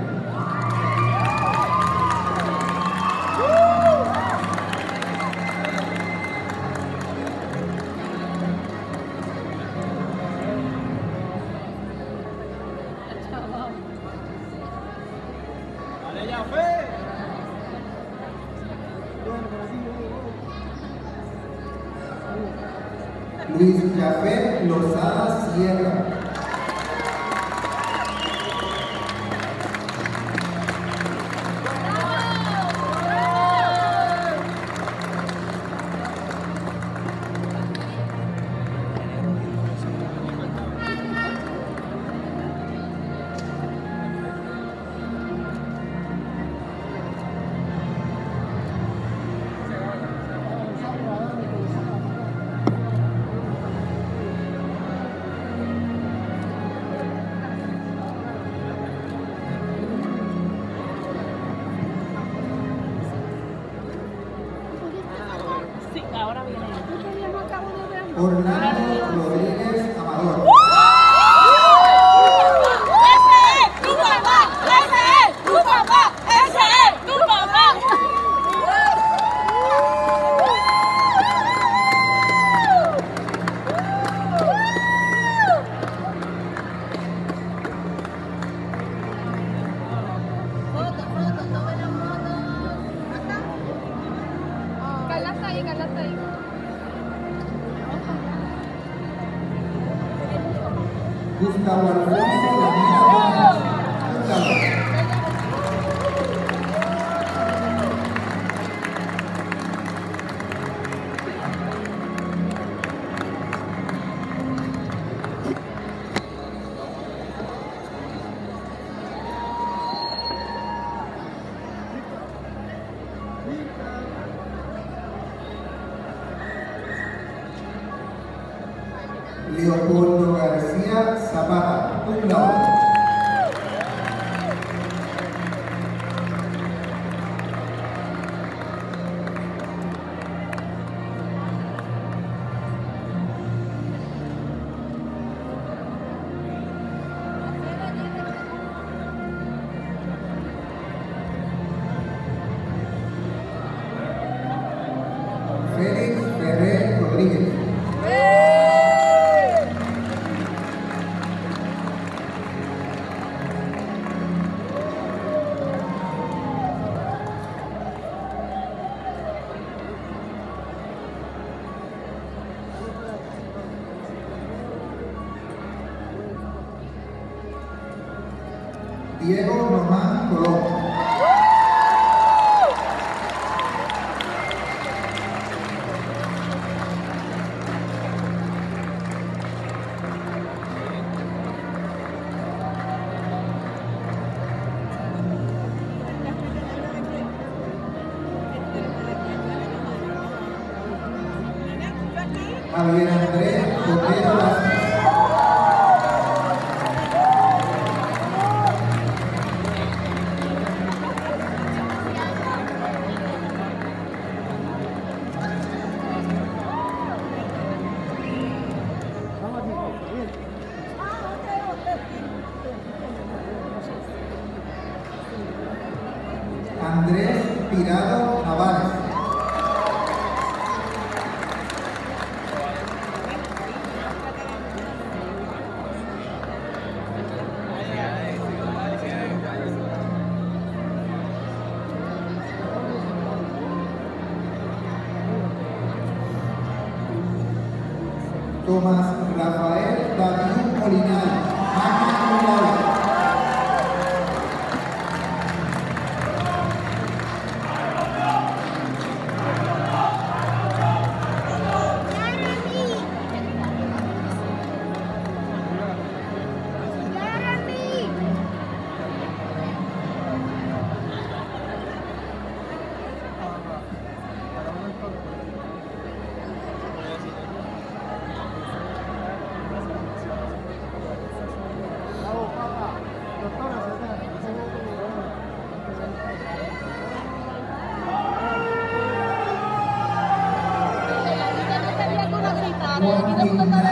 J: 你能不能 kita.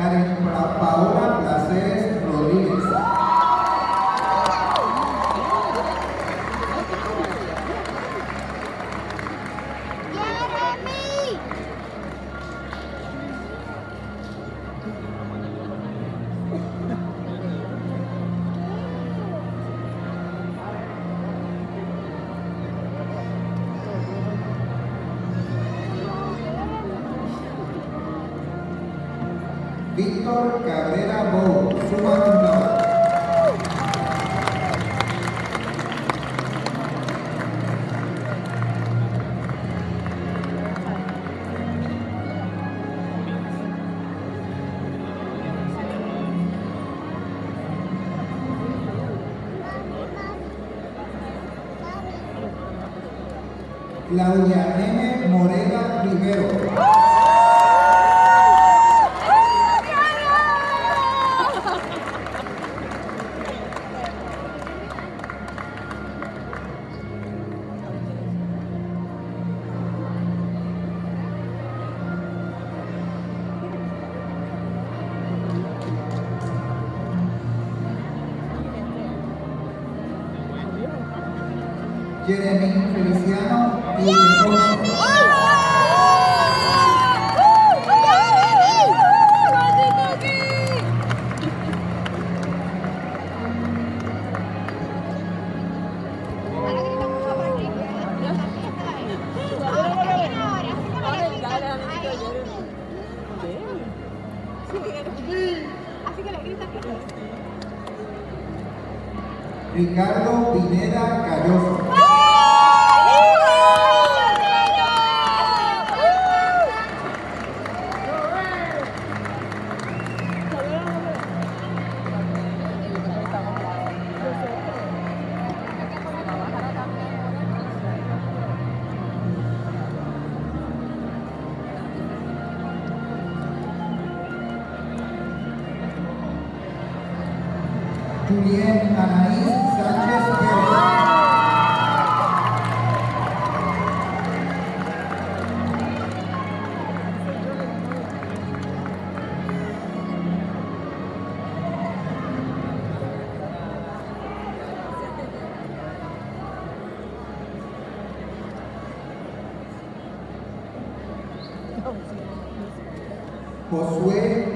J: Karen Pa- Paola Hallelujah. Josué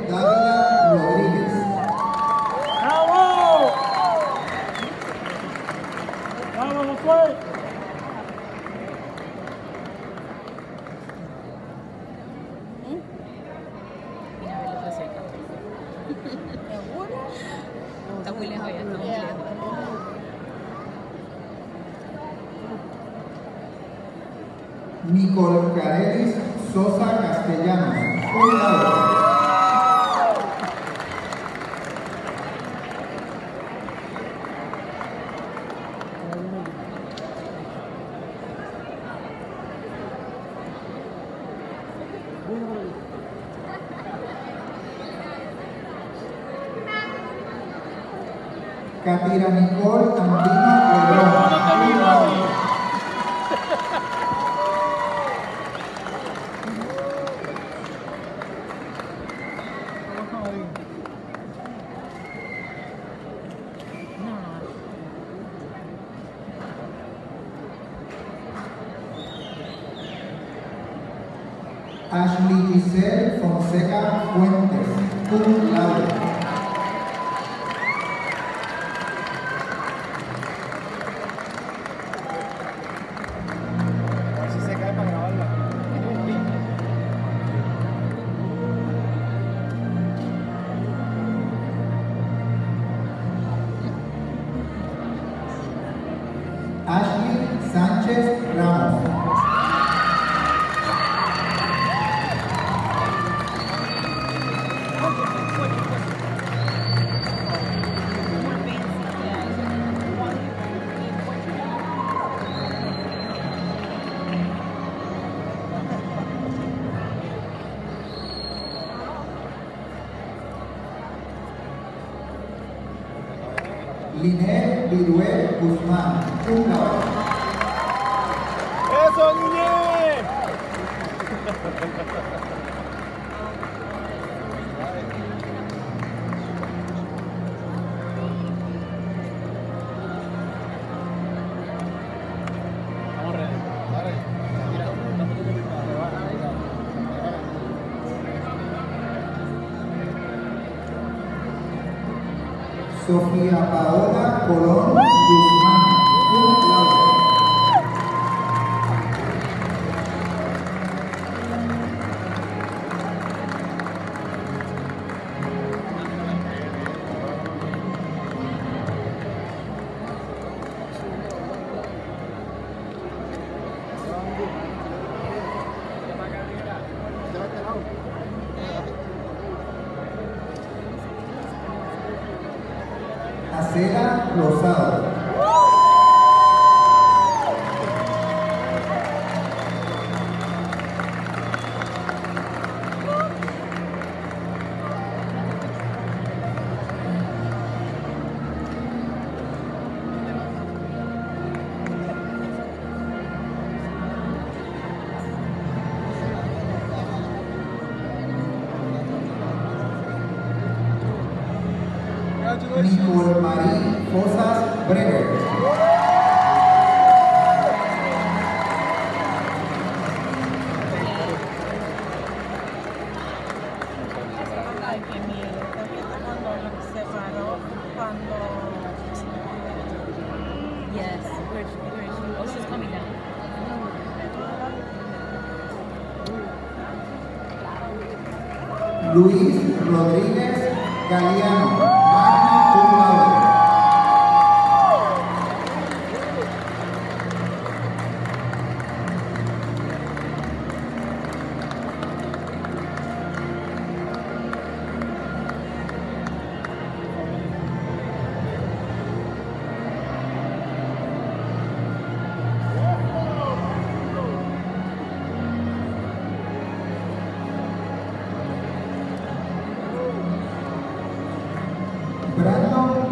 J: Shakira Linet Viruel Guzmán, una hora.
I: ¡Eso, Linet!
J: Sofía Paola Colón.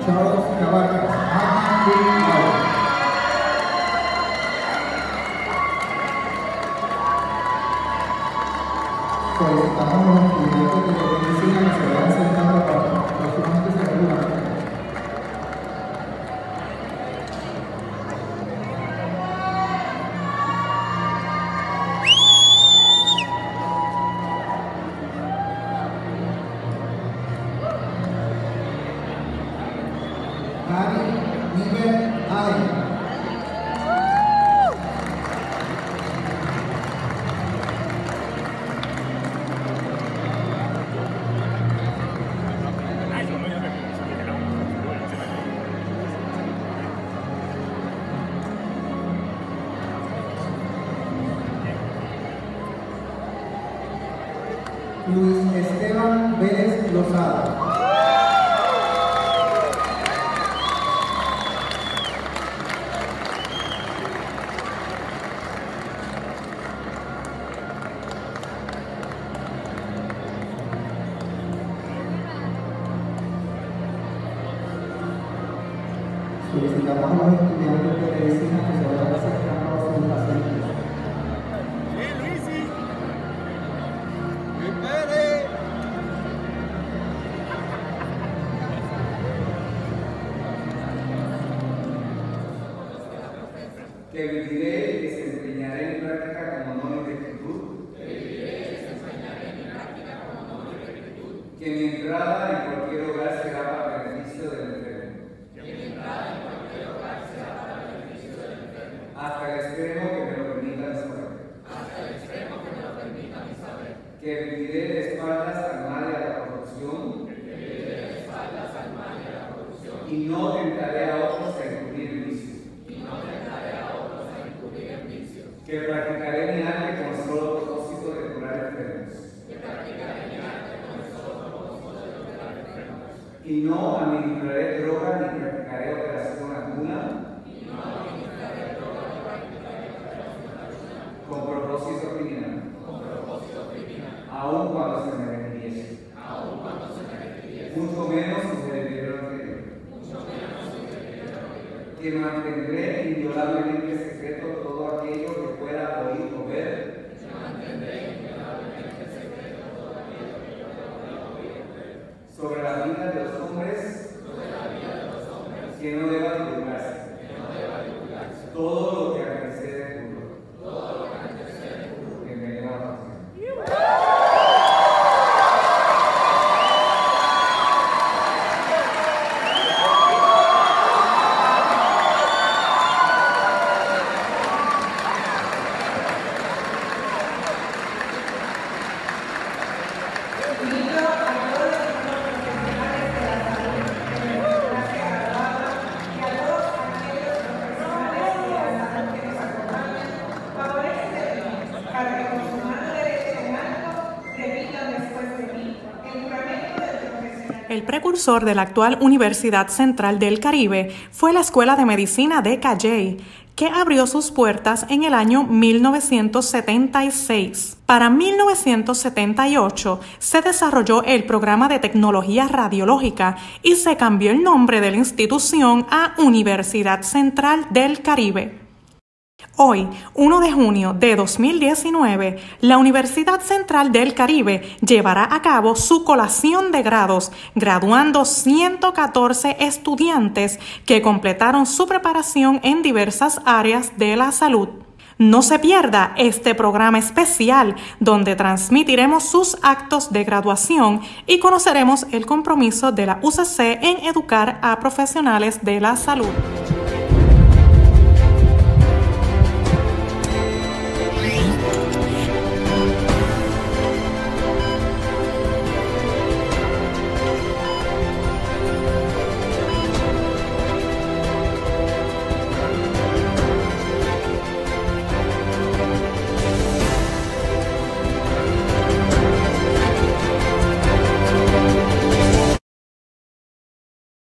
D: Ciao, finalmente. Con propósito criminal, aun cuando se me requiriese. Mucho menos sucederá lo anterior. Que mantendré inviolablemente secreto todo aquello que pueda oír o ver. Sobre la vida de los hombres que no deba divulgarse. Todo lo que antecede puro. Que me lleva a la pasión.
C: para que con su mano derecha en alto repitan después de mí el juramento del profesional.
A: El precursor de la actual Universidad Central del Caribe fue la Escuela de Medicina de Calley, que abrió sus puertas en el año 1976. Para 1978 se desarrolló el programa de tecnología radiológica y se cambió el nombre de la institución a Universidad Central del Caribe. Hoy, 1 de junio de 2019, la Universidad Central del Caribe llevará a cabo su colación de grados, graduando 114 estudiantes que completaron su preparación en diversas áreas de la salud. No se pierda este programa especial donde transmitiremos sus actos de graduación y conoceremos el compromiso de la UCC en educar a profesionales de la salud.